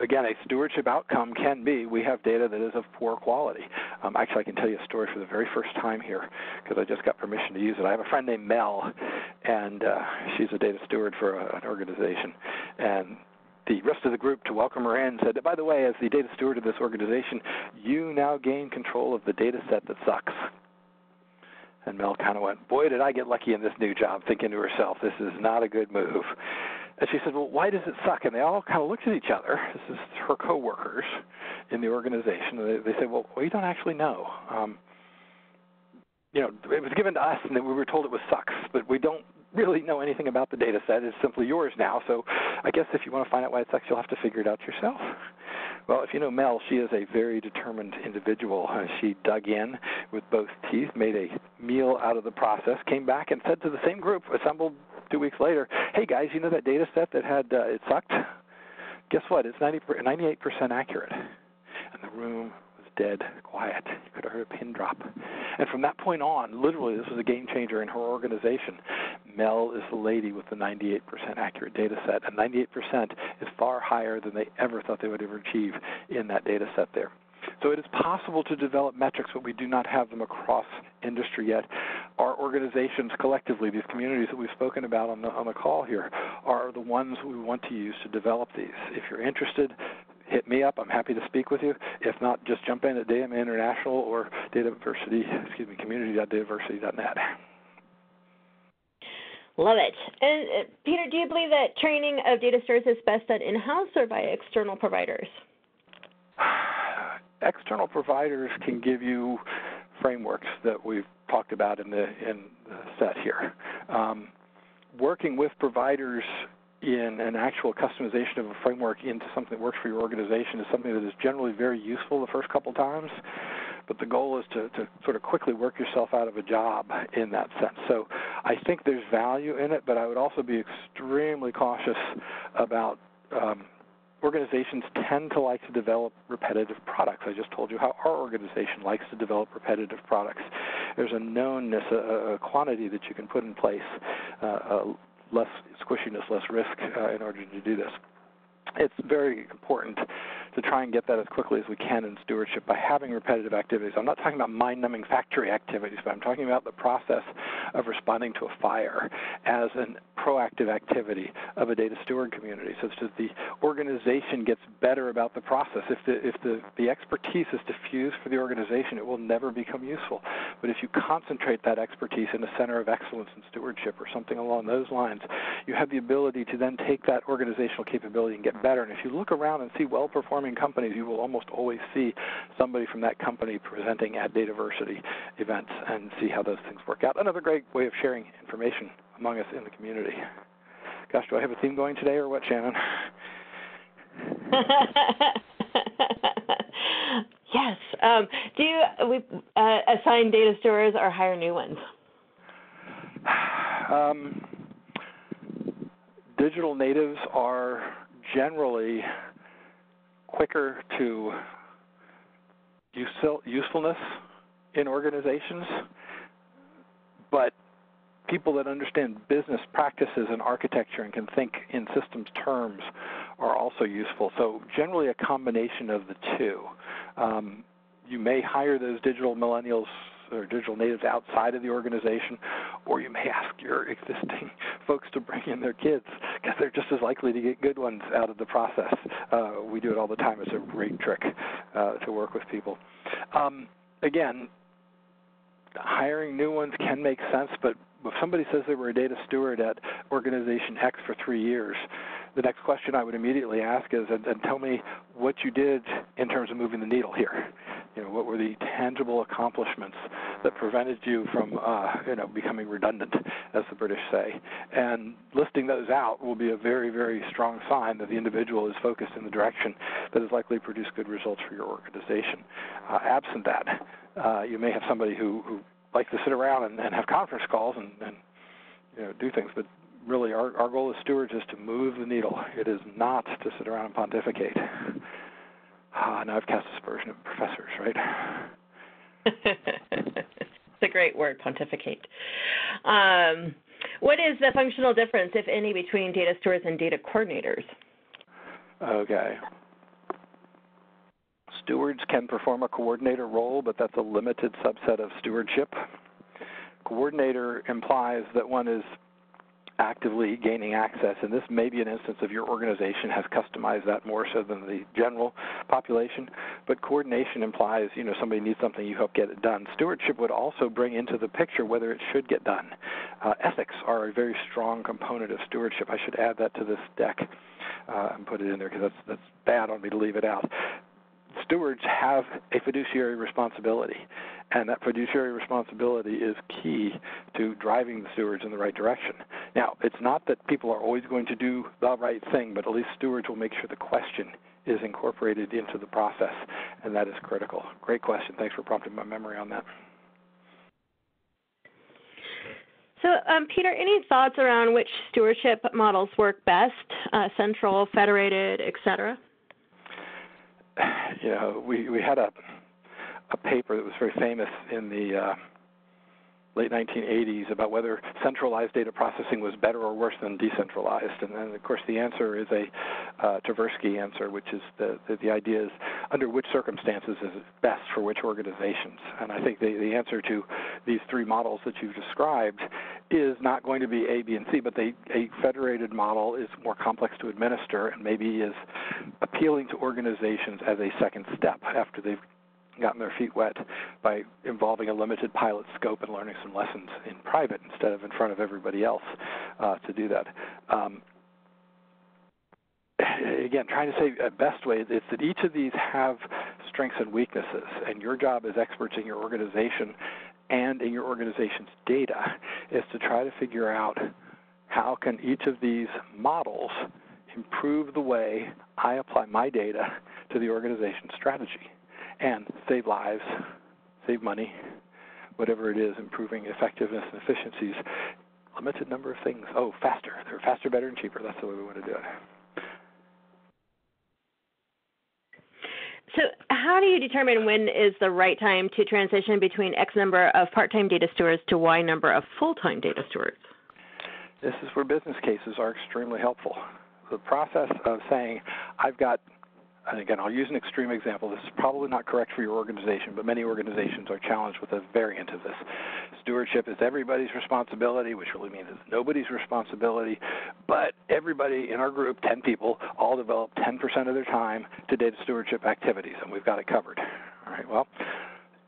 again, a stewardship outcome can be we have data that is of poor quality. Um, actually, I can tell you a story for the very first time here because I just got permission to use it. I have a friend named Mel, and uh, she's a data steward for a, an organization. And the rest of the group to welcome her in said, by the way, as the data steward of this organization, you now gain control of the data set that sucks. And Mel kind of went, boy, did I get lucky in this new job, thinking to herself, this is not a good move. And she said, well, why does it suck? And they all kind of looked at each other. This is her coworkers in the organization. And they, they said, well, we don't actually know. Um, you know, it was given to us, and we were told it was sucks, but we don't really know anything about the data set. It's simply yours now. So I guess if you want to find out why it sucks, you'll have to figure it out yourself. Well, if you know Mel, she is a very determined individual. Uh, she dug in with both teeth, made a meal out of the process, came back and said to the same group, assembled two weeks later, "Hey guys, you know that data set that had uh, it sucked? Guess what? It's 90, 98% accurate." And the room was dead quiet. You could have heard a pin drop. And from that point on, literally, this was a game changer in her organization. Mel is the lady with the 98% accurate data set, and 98% is far higher than they ever thought they would ever achieve in that data set there. So it is possible to develop metrics, but we do not have them across industry yet. Our organizations collectively, these communities that we've spoken about on the, on the call here, are the ones we want to use to develop these. If you're interested, hit me up. I'm happy to speak with you. If not, just jump in at DAMA International or Dataversity, excuse me, community.dataversity.net.
Love it. And uh, Peter, do you believe that training of data stewards is best done in-house or by external providers?
External providers can give you frameworks that we've talked about in the in the set here. Um, working with providers in an actual customization of a framework into something that works for your organization is something that is generally very useful the first couple times. But the goal is to, to sort of quickly work yourself out of a job in that sense. So I think there's value in it, but I would also be extremely cautious about um, organizations tend to like to develop repetitive products. I just told you how our organization likes to develop repetitive products. There's a knownness, a, a quantity that you can put in place, uh, uh, less squishiness, less risk uh, in order to do this. It's very important to try and get that as quickly as we can in stewardship by having repetitive activities. I'm not talking about mind numbing factory activities, but I'm talking about the process of responding to a fire as a proactive activity of a data steward community so that the organization gets better about the process. If the, if the, the expertise is diffused for the organization, it will never become useful. But if you concentrate that expertise in a center of excellence in stewardship or something along those lines, you have the ability to then take that organizational capability and get better. And if you look around and see well performing performing companies, you will almost always see somebody from that company presenting at Dataversity events and see how those things work out. Another great way of sharing information among us in the community. Gosh, do I have a theme going today or what, Shannon?
yes. Um, do you we, uh, assign data stewards or hire new ones?
Um, digital natives are generally quicker to usefulness in organizations, but people that understand business practices and architecture and can think in systems terms are also useful. So generally a combination of the two. Um, you may hire those digital millennials or digital natives outside of the organization, or you may ask your existing folks to bring in their kids because they're just as likely to get good ones out of the process. Uh, we do it all the time. It's a great trick uh, to work with people. Um, again, hiring new ones can make sense, but if somebody says they were a data steward at organization X for three years, the next question I would immediately ask is, and, and tell me what you did in terms of moving the needle here. You know, what were the tangible accomplishments that prevented you from, uh, you know, becoming redundant, as the British say? And listing those out will be a very, very strong sign that the individual is focused in the direction that is likely to produce good results for your organization. Uh, absent that, uh, you may have somebody who, who likes to sit around and, and have conference calls and, and you know, do things, but really our, our goal as stewards is to move the needle. It is not to sit around and pontificate. Ah, now I've cast aspersion of professors, right?
it's a great word, pontificate. Um, what is the functional difference, if any, between data stewards and data coordinators?
Okay. Stewards can perform a coordinator role, but that's a limited subset of stewardship. Coordinator implies that one is actively gaining access. And this may be an instance of your organization has customized that more so than the general population. But coordination implies, you know, somebody needs something, you help get it done. Stewardship would also bring into the picture whether it should get done. Uh, ethics are a very strong component of stewardship. I should add that to this deck uh, and put it in there because that's that's bad on me to leave it out stewards have a fiduciary responsibility, and that fiduciary responsibility is key to driving the stewards in the right direction. Now, it's not that people are always going to do the right thing, but at least stewards will make sure the question is incorporated into the process, and that is critical. Great question. Thanks for prompting my memory on that.
So, um, Peter, any thoughts around which stewardship models work best, uh, central, federated, et cetera?
you know, we we had a a paper that was very famous in the uh, late 1980s about whether centralized data processing was better or worse than decentralized. And then, of course, the answer is a uh, Tversky answer, which is the, the, the idea is under which circumstances is it best for which organizations. And I think the, the answer to these three models that you've described is not going to be A, B, and C, but they, a federated model is more complex to administer and maybe is appealing to organizations as a second step after they've gotten their feet wet by involving a limited pilot scope and learning some lessons in private instead of in front of everybody else uh, to do that. Um, again, trying to say a best way is that each of these have strengths and weaknesses, and your job as experts in your organization and in your organization's data is to try to figure out how can each of these models improve the way I apply my data to the organization's strategy and save lives, save money, whatever it is, improving effectiveness and efficiencies. Limited number of things. Oh, faster. They're faster, better, and cheaper. That's the way we want to do it.
So, how do you determine when is the right time to transition between X number of part time data stewards to Y number of full time data stewards?
This is where business cases are extremely helpful. The process of saying, I've got and again, I'll use an extreme example. This is probably not correct for your organization, but many organizations are challenged with a variant of this. Stewardship is everybody's responsibility, which really means it's nobody's responsibility, but everybody in our group, 10 people, all develop 10% of their time to data stewardship activities, and we've got it covered. All right, well,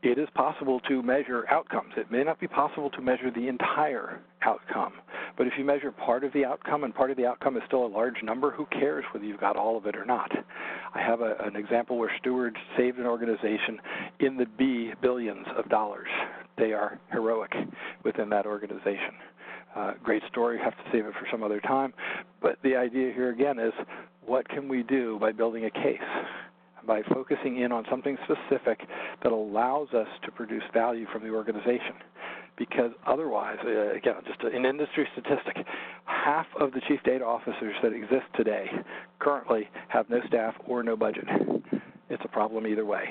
it is possible to measure outcomes. It may not be possible to measure the entire outcome, but if you measure part of the outcome and part of the outcome is still a large number, who cares whether you've got all of it or not? I have a, an example where stewards saved an organization in the B billions of dollars. They are heroic within that organization. Uh, great story, you have to save it for some other time. But the idea here again is what can we do by building a case? By focusing in on something specific that allows us to produce value from the organization. Because otherwise, uh, again, just an industry statistic, half of the chief data officers that exist today currently have no staff or no budget. It's a problem either way.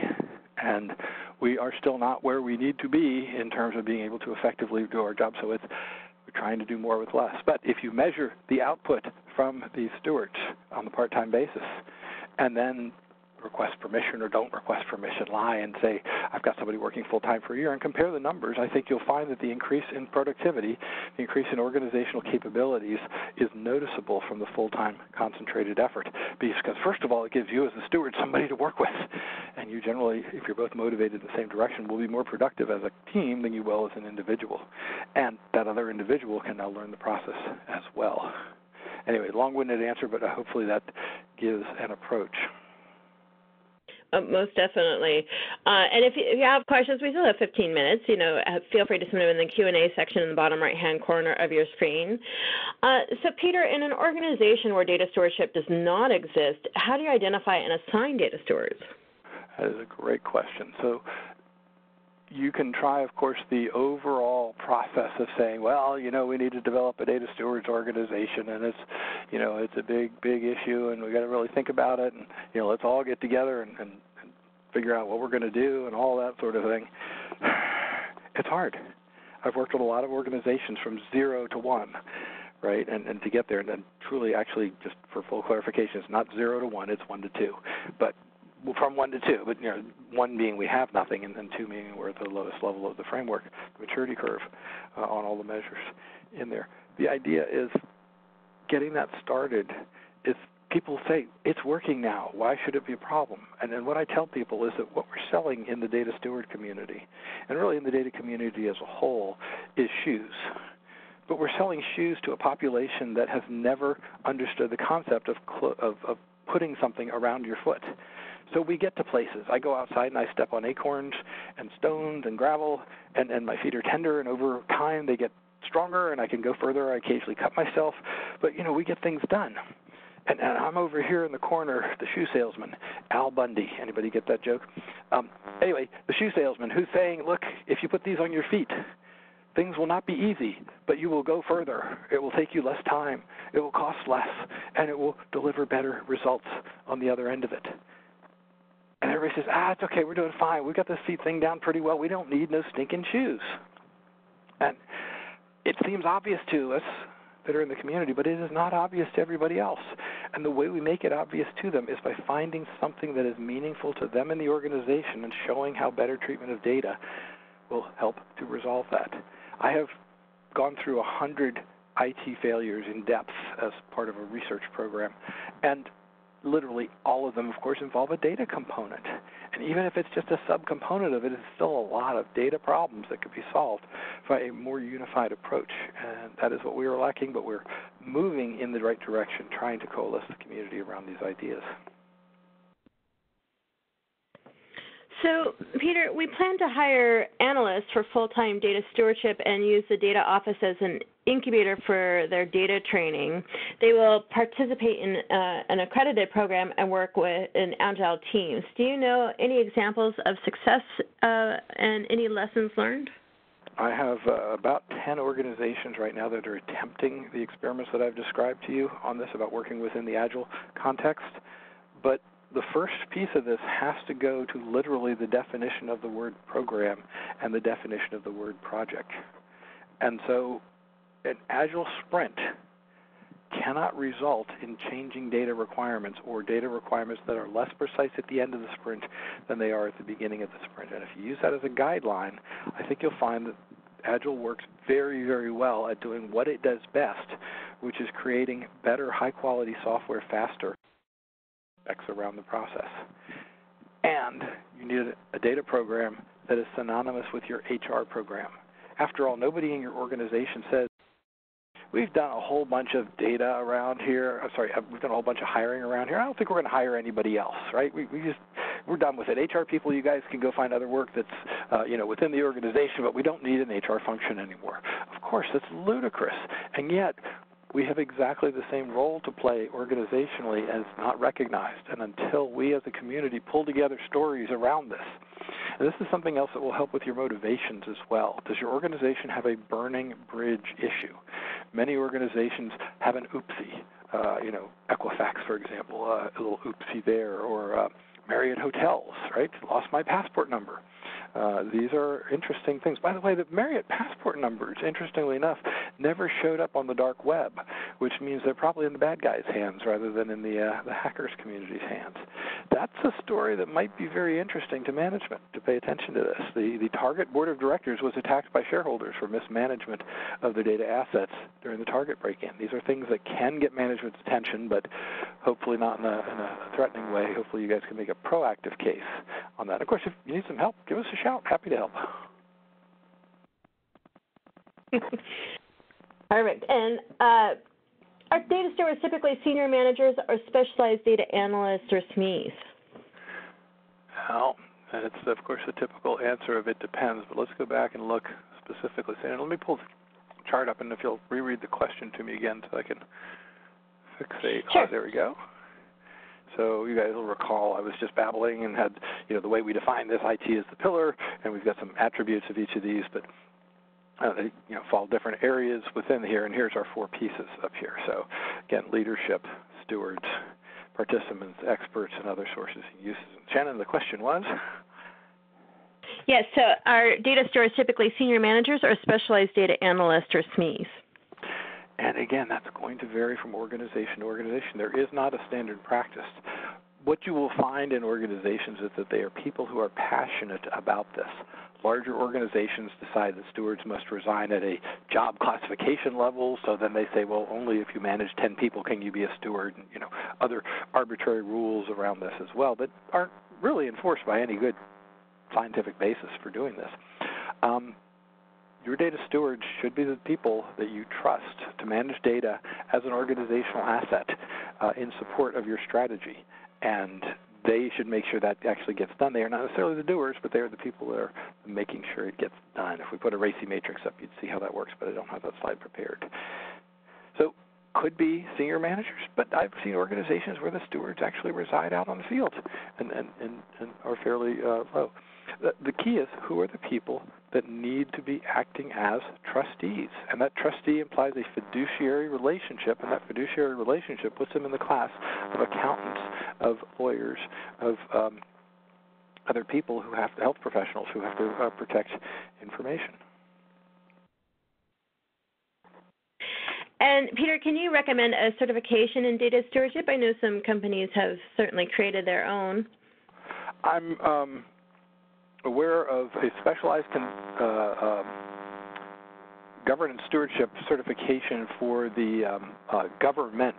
And we are still not where we need to be in terms of being able to effectively do our job. So it's we're trying to do more with less. But if you measure the output from these stewards on the part-time basis, and then request permission or don't request permission lie and say, I've got somebody working full time for a year and compare the numbers, I think you'll find that the increase in productivity, the increase in organizational capabilities is noticeable from the full time concentrated effort. Because, first of all, it gives you as a steward somebody to work with. And you generally, if you're both motivated in the same direction, will be more productive as a team than you will as an individual. And that other individual can now learn the process as well. Anyway, long winded answer, but hopefully that gives an approach.
Uh, most definitely. Uh, and if you, if you, have questions, we still have 15 minutes. You know, uh, feel free to submit them in the Q&A section in the bottom right-hand corner of your screen. Uh, so, Peter, in an organization where data stewardship does not exist, how do you identify and assign data stewards?
That is a great question. So, you can try, of course, the overall process of saying, well, you know, we need to develop a data stewards organization, and it's, you know, it's a big, big issue, and we got to really think about it, and you know, let's all get together and, and, and figure out what we're going to do and all that sort of thing. It's hard. I've worked with a lot of organizations from zero to one, right? And and to get there, and then truly, actually, just for full clarification, it's not zero to one; it's one to two. But from one to two, but you know, one being we have nothing, and, then two meaning we're at the lowest level of the framework, the maturity curve, uh, on all the measures in there. The idea is getting that started. Is people say it's working now. Why should it be a problem? And then what I tell people is that what we're selling in the data steward community, and really in the data community as a whole, is shoes. But we're selling shoes to a population that has never understood the concept of, cl- of, of putting something around your foot. So we get to places. I go outside and I step on acorns and stones and gravel, and, and my feet are tender, and over time they get stronger, and I can go further. I occasionally cut myself, but you know we get things done. And, and I'm over here in the corner, the shoe salesman, Al Bundy. Anybody get that joke? Um, anyway, the shoe salesman who's saying, "Look, if you put these on your feet, things will not be easy, but you will go further. It will take you less time. It will cost less, and it will deliver better results on the other end of it." And everybody says, ah, it's okay, we're doing fine. We've got this feet thing down pretty well. We don't need no stinking shoes. And it seems obvious to us that are in the community, but it is not obvious to everybody else. And the way we make it obvious to them is by finding something that is meaningful to them in the organization and showing how better treatment of data will help to resolve that. I have gone through a hundred IT failures in depth as part of a research program, and literally all of them, of course, involve a data component. And even if it's just a subcomponent of it, it's still a lot of data problems that could be solved by a more unified approach. And that is what we are lacking, but we're moving in the right direction, trying to coalesce the community around these ideas.
So, Peter, we plan to hire analysts for full time data stewardship and use the data office as an incubator for their data training. They will participate in uh, an accredited program and work with in agile teams. Do you know any examples of success uh, and any lessons learned?
I have uh, about 10 organizations right now that are attempting the experiments that I've described to you on this about working within the Agile context. But the first piece of this has to go to literally the definition of the word program and the definition of the word project. And so an Agile sprint cannot result in changing data requirements or data requirements that are less precise at the end of the sprint than they are at the beginning of the sprint. And if you use that as a guideline, I think you'll find that Agile works very, very well at doing what it does best, which is creating better, high quality software faster around the process. And you need a data program that is synonymous with your HR program. After all, nobody in your organization says, we've done a whole bunch of data around here. I'm sorry, we've done a whole bunch of hiring around here. I don't think we're going to hire anybody else, right? We, we just we're done with it. HR people, you guys can go find other work that's uh, you know within the organization, but we don't need an HR function anymore. Of course, that's ludicrous, and yet we have exactly the same role to play organizationally as not recognized. And until we as a community pull together stories around this, and this is something else that will help with your motivations as well. Does your organization have a burning bridge issue? Many organizations have an oopsie. Uh, you know, Equifax, for example, uh, a little oopsie there, or uh, Marriott Hotels, right? Lost my passport number. Uh, these are interesting things. By the way, the Marriott passport numbers, interestingly enough, never showed up on the dark web, which means they're probably in the bad guys' hands rather than in the uh, the hackers community's hands. That's a story that might be very interesting to management to pay attention to this. The the Target board of directors was attacked by shareholders for mismanagement of their data assets during the Target break-in. These are things that can get management's attention, but hopefully not in a, in a threatening way. Hopefully, you guys can make a proactive case on that. Of course, if you need some help, give us a shout. Happy to help.
Perfect. And uh, are data stewards typically senior managers or specialized data analysts or SMEs?
Well, it's of course the typical answer of it depends, but let's go back and look specifically. And let me pull the chart up, and if you'll reread the question to me again so I can fixate.
Sure.
Oh, there we go. So you guys will recall I was just babbling and had, you know, the way we define this, IT is the pillar, and we've got some attributes of each of these, but uh, they, you know, fall different areas within here, and here's our four pieces up here. So again, leadership, stewards, participants, experts, and other sources and uses. Shannon, the question was?
Yes, so our data stewards typically senior managers or specialized data analysts or SMEs?
And again, that's going to vary from organization to organization. There is not a standard practice. What you will find in organizations is that they are people who are passionate about this. Larger organizations decide that stewards must resign at a job classification level, so then they say, well, only if you manage 10 people can you be a steward, and you know, other arbitrary rules around this as well that aren't really enforced by any good scientific basis for doing this. Um, your data stewards should be the people that you trust to manage data as an organizational asset uh, in support of your strategy. And they should make sure that actually gets done. They are not necessarily the doers, but they are the people that are making sure it gets done. If we put a RACI matrix up, you'd see how that works, but I don't have that slide prepared. So could be senior managers, but I've seen organizations where the stewards actually reside out on the field and, and, and, and are fairly uh, low. The, the key is who are the people that need to be acting as trustees. And that trustee implies a fiduciary relationship, and that fiduciary relationship puts them in the class of accountants, of lawyers, of um, other people who have to, health professionals who have to uh, protect information.
And Peter, can you recommend a certification in data stewardship? I know some companies have certainly created their own.
I'm um, aware of a specialized con- uh, um, governance stewardship certification for the um, uh, government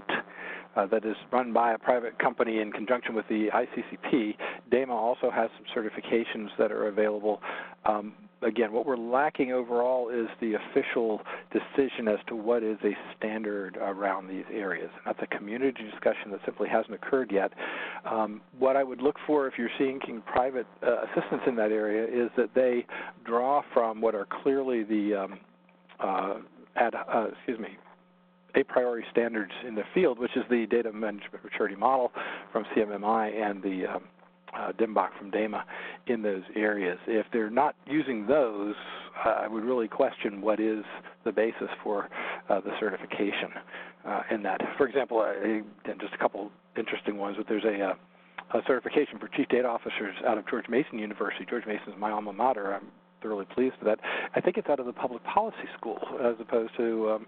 uh, that is run by a private company in conjunction with the ICCP. DAMA also has some certifications that are available. Um, again, what we're lacking overall is the official decision as to what is a standard around these areas. That's a community discussion that simply hasn't occurred yet. Um, what I would look for if you're seeking private uh, assistance in that area is that they draw from what are clearly the um, uh, ad, uh, excuse me a priori standards in the field, which is the data management maturity model from CMMI and the um, uh, DMBOK from DAMA in those areas. If they're not using those, uh, I would really question what is the basis for uh, the certification uh, in that. For example, just a couple interesting ones, but there's a, uh, a certification for chief data officers out of George Mason University. George Mason is my alma mater. I'm thoroughly pleased with that. I think it's out of the public policy school as opposed to um,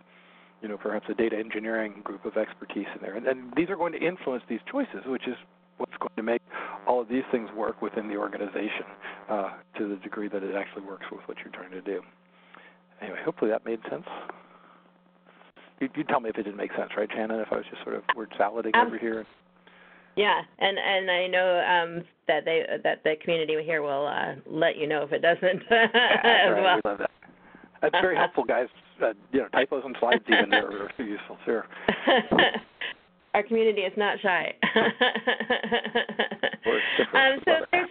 you know, perhaps a data engineering group of expertise in there. And, and, these are going to influence these choices, which is what's going to make all of these things work within the organization uh, to the degree that it actually works with what you're trying to do. Anyway, hopefully that made sense. You, you tell me if it didn't make sense, right, Shannon? If I was just sort of word salading um, over here.
Yeah, and and I know um, that they that the community here will uh, let you know if it doesn't as
right,
well.
We love that. That's very helpful, guys. Uh, you know, typos and slides even are, are useful. Sure.
Our community is not shy. um, so there's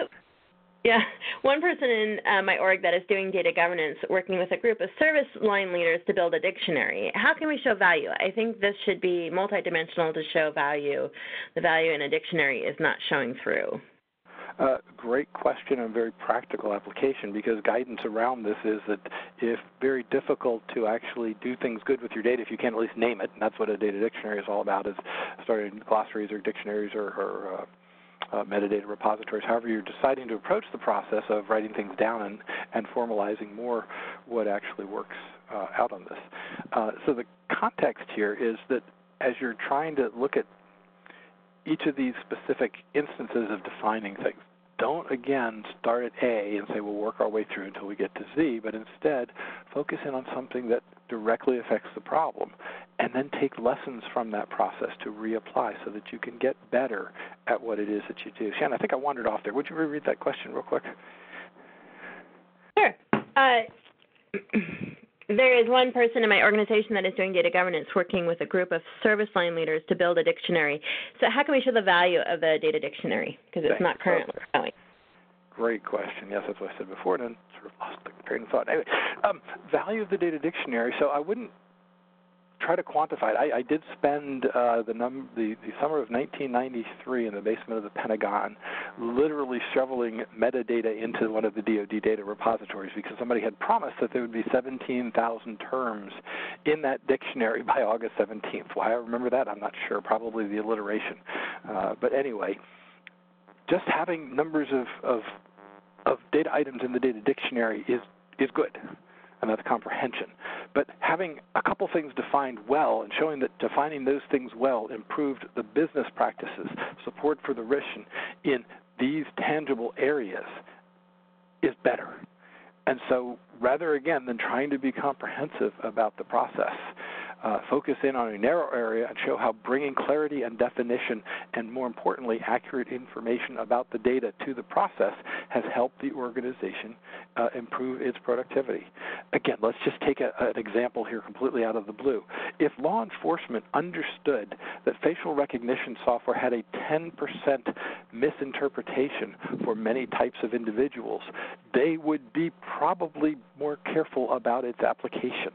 yeah, one person in uh, my org that is doing data governance, working with a group of service line leaders to build a dictionary. How can we show value? I think this should be multidimensional to show value. The value in a dictionary is not showing through.
Uh, great question and very practical application because guidance around this is that if very difficult to actually do things good with your data if you can't at least name it, and that's what a data dictionary is all about is starting glossaries or dictionaries or, or uh, uh, metadata repositories, however you're deciding to approach the process of writing things down and, and formalizing more what actually works uh, out on this. Uh, so the context here is that as you're trying to look at each of these specific instances of defining things, don't again start at A and say we'll work our way through until we get to Z, but instead focus in on something that directly affects the problem and then take lessons from that process to reapply so that you can get better at what it is that you do. Shannon, I think I wandered off there. Would you reread that question real quick?
Sure. Uh, there is one person in my organization that is doing data governance working with a group of service line leaders to build a dictionary. So, how can we show the value of a data dictionary? Because it's Thanks. not currently showing.
Great question. Yes, that's what I said before, and then sort of lost the train of thought. Anyway, um, value of the data dictionary. So, I wouldn't try to quantify it. I, I did spend uh, the, num- the the summer of 1993 in the basement of the Pentagon, literally shoveling metadata into one of the DoD data repositories because somebody had promised that there would be 17,000 terms in that dictionary by August 17th. Why I remember that, I'm not sure. Probably the alliteration. Uh, but anyway, just having numbers of, of of data items in the data dictionary is is good and that's comprehension. But having a couple things defined well and showing that defining those things well improved the business practices, support for the RISH in these tangible areas is better. And so rather again than trying to be comprehensive about the process, uh, focus in on a narrow area and show how bringing clarity and definition and more importantly accurate information about the data to the process has helped the organization uh, improve its productivity. Again, let's just take a, an example here completely out of the blue. If law enforcement understood that facial recognition software had a 10% misinterpretation for many types of individuals, they would be probably more careful about its application.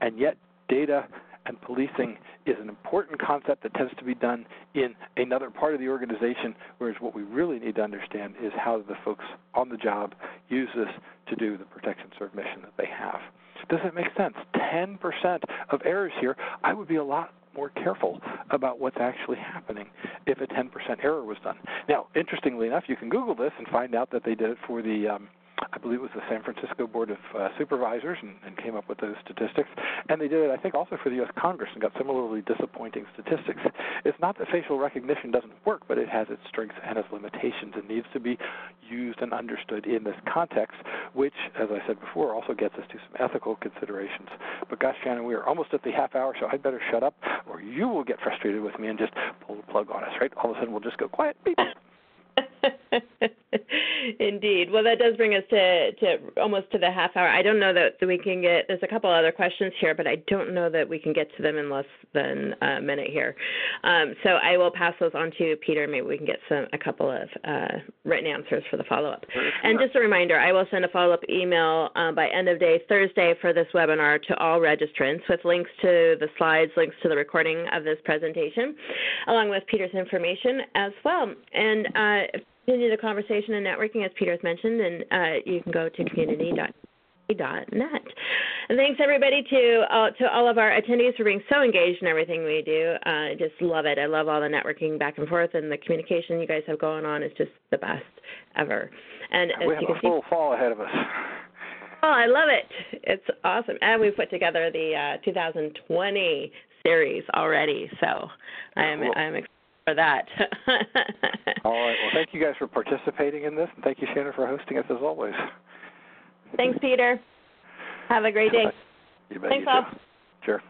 And yet, data and policing is an important concept that tends to be done in another part of the organization, whereas what we really need to understand is how the folks on the job use this to do the protection serve mission that they have. Does it make sense? 10% of errors here, I would be a lot more careful about what's actually happening if a 10% error was done. Now, interestingly enough, you can Google this and find out that they did it for the um, I believe it was the San Francisco Board of uh, Supervisors, and, and came up with those statistics. And they did it, I think, also for the U.S. Congress, and got similarly disappointing statistics. It's not that facial recognition doesn't work, but it has its strengths and its limitations, and needs to be used and understood in this context, which, as I said before, also gets us to some ethical considerations. But gosh, Shannon, we are almost at the half hour, so I'd better shut up, or you will get frustrated with me and just pull the plug on us. Right? All of a sudden, we'll just go quiet. Beep.
Indeed. Well, that does bring us to, to almost to the half hour. I don't know that, we can get. There's a couple other questions here, but I don't know that we can get to them in less than a minute here. Um, so I will pass those on to Peter. Maybe we can get some a couple of uh, written answers for the follow up. And just a reminder, I will send a follow up email uh, by end of day Thursday for this webinar to all registrants with links to the slides, links to the recording of this presentation, along with Peter's information as well. And uh, continue the conversation and networking, as Peter has mentioned, and uh, you can go to community.net. And thanks everybody to uh, to all of our attendees for being so engaged in everything we do. Uh, I just love it. I love all the networking back and forth and the communication you guys have going on. is just the best ever. And
we have a full
see,
fall ahead of us.
Oh, I love it. It's awesome. And we've put together the uh, 2020 series already, so I'm cool. I'm excited for that.
All right. Well, thank you guys for participating in this, and thank you, Shannon, for hosting us as always.
Thanks, Peter. Have a great day. Thanks, all.
Sure.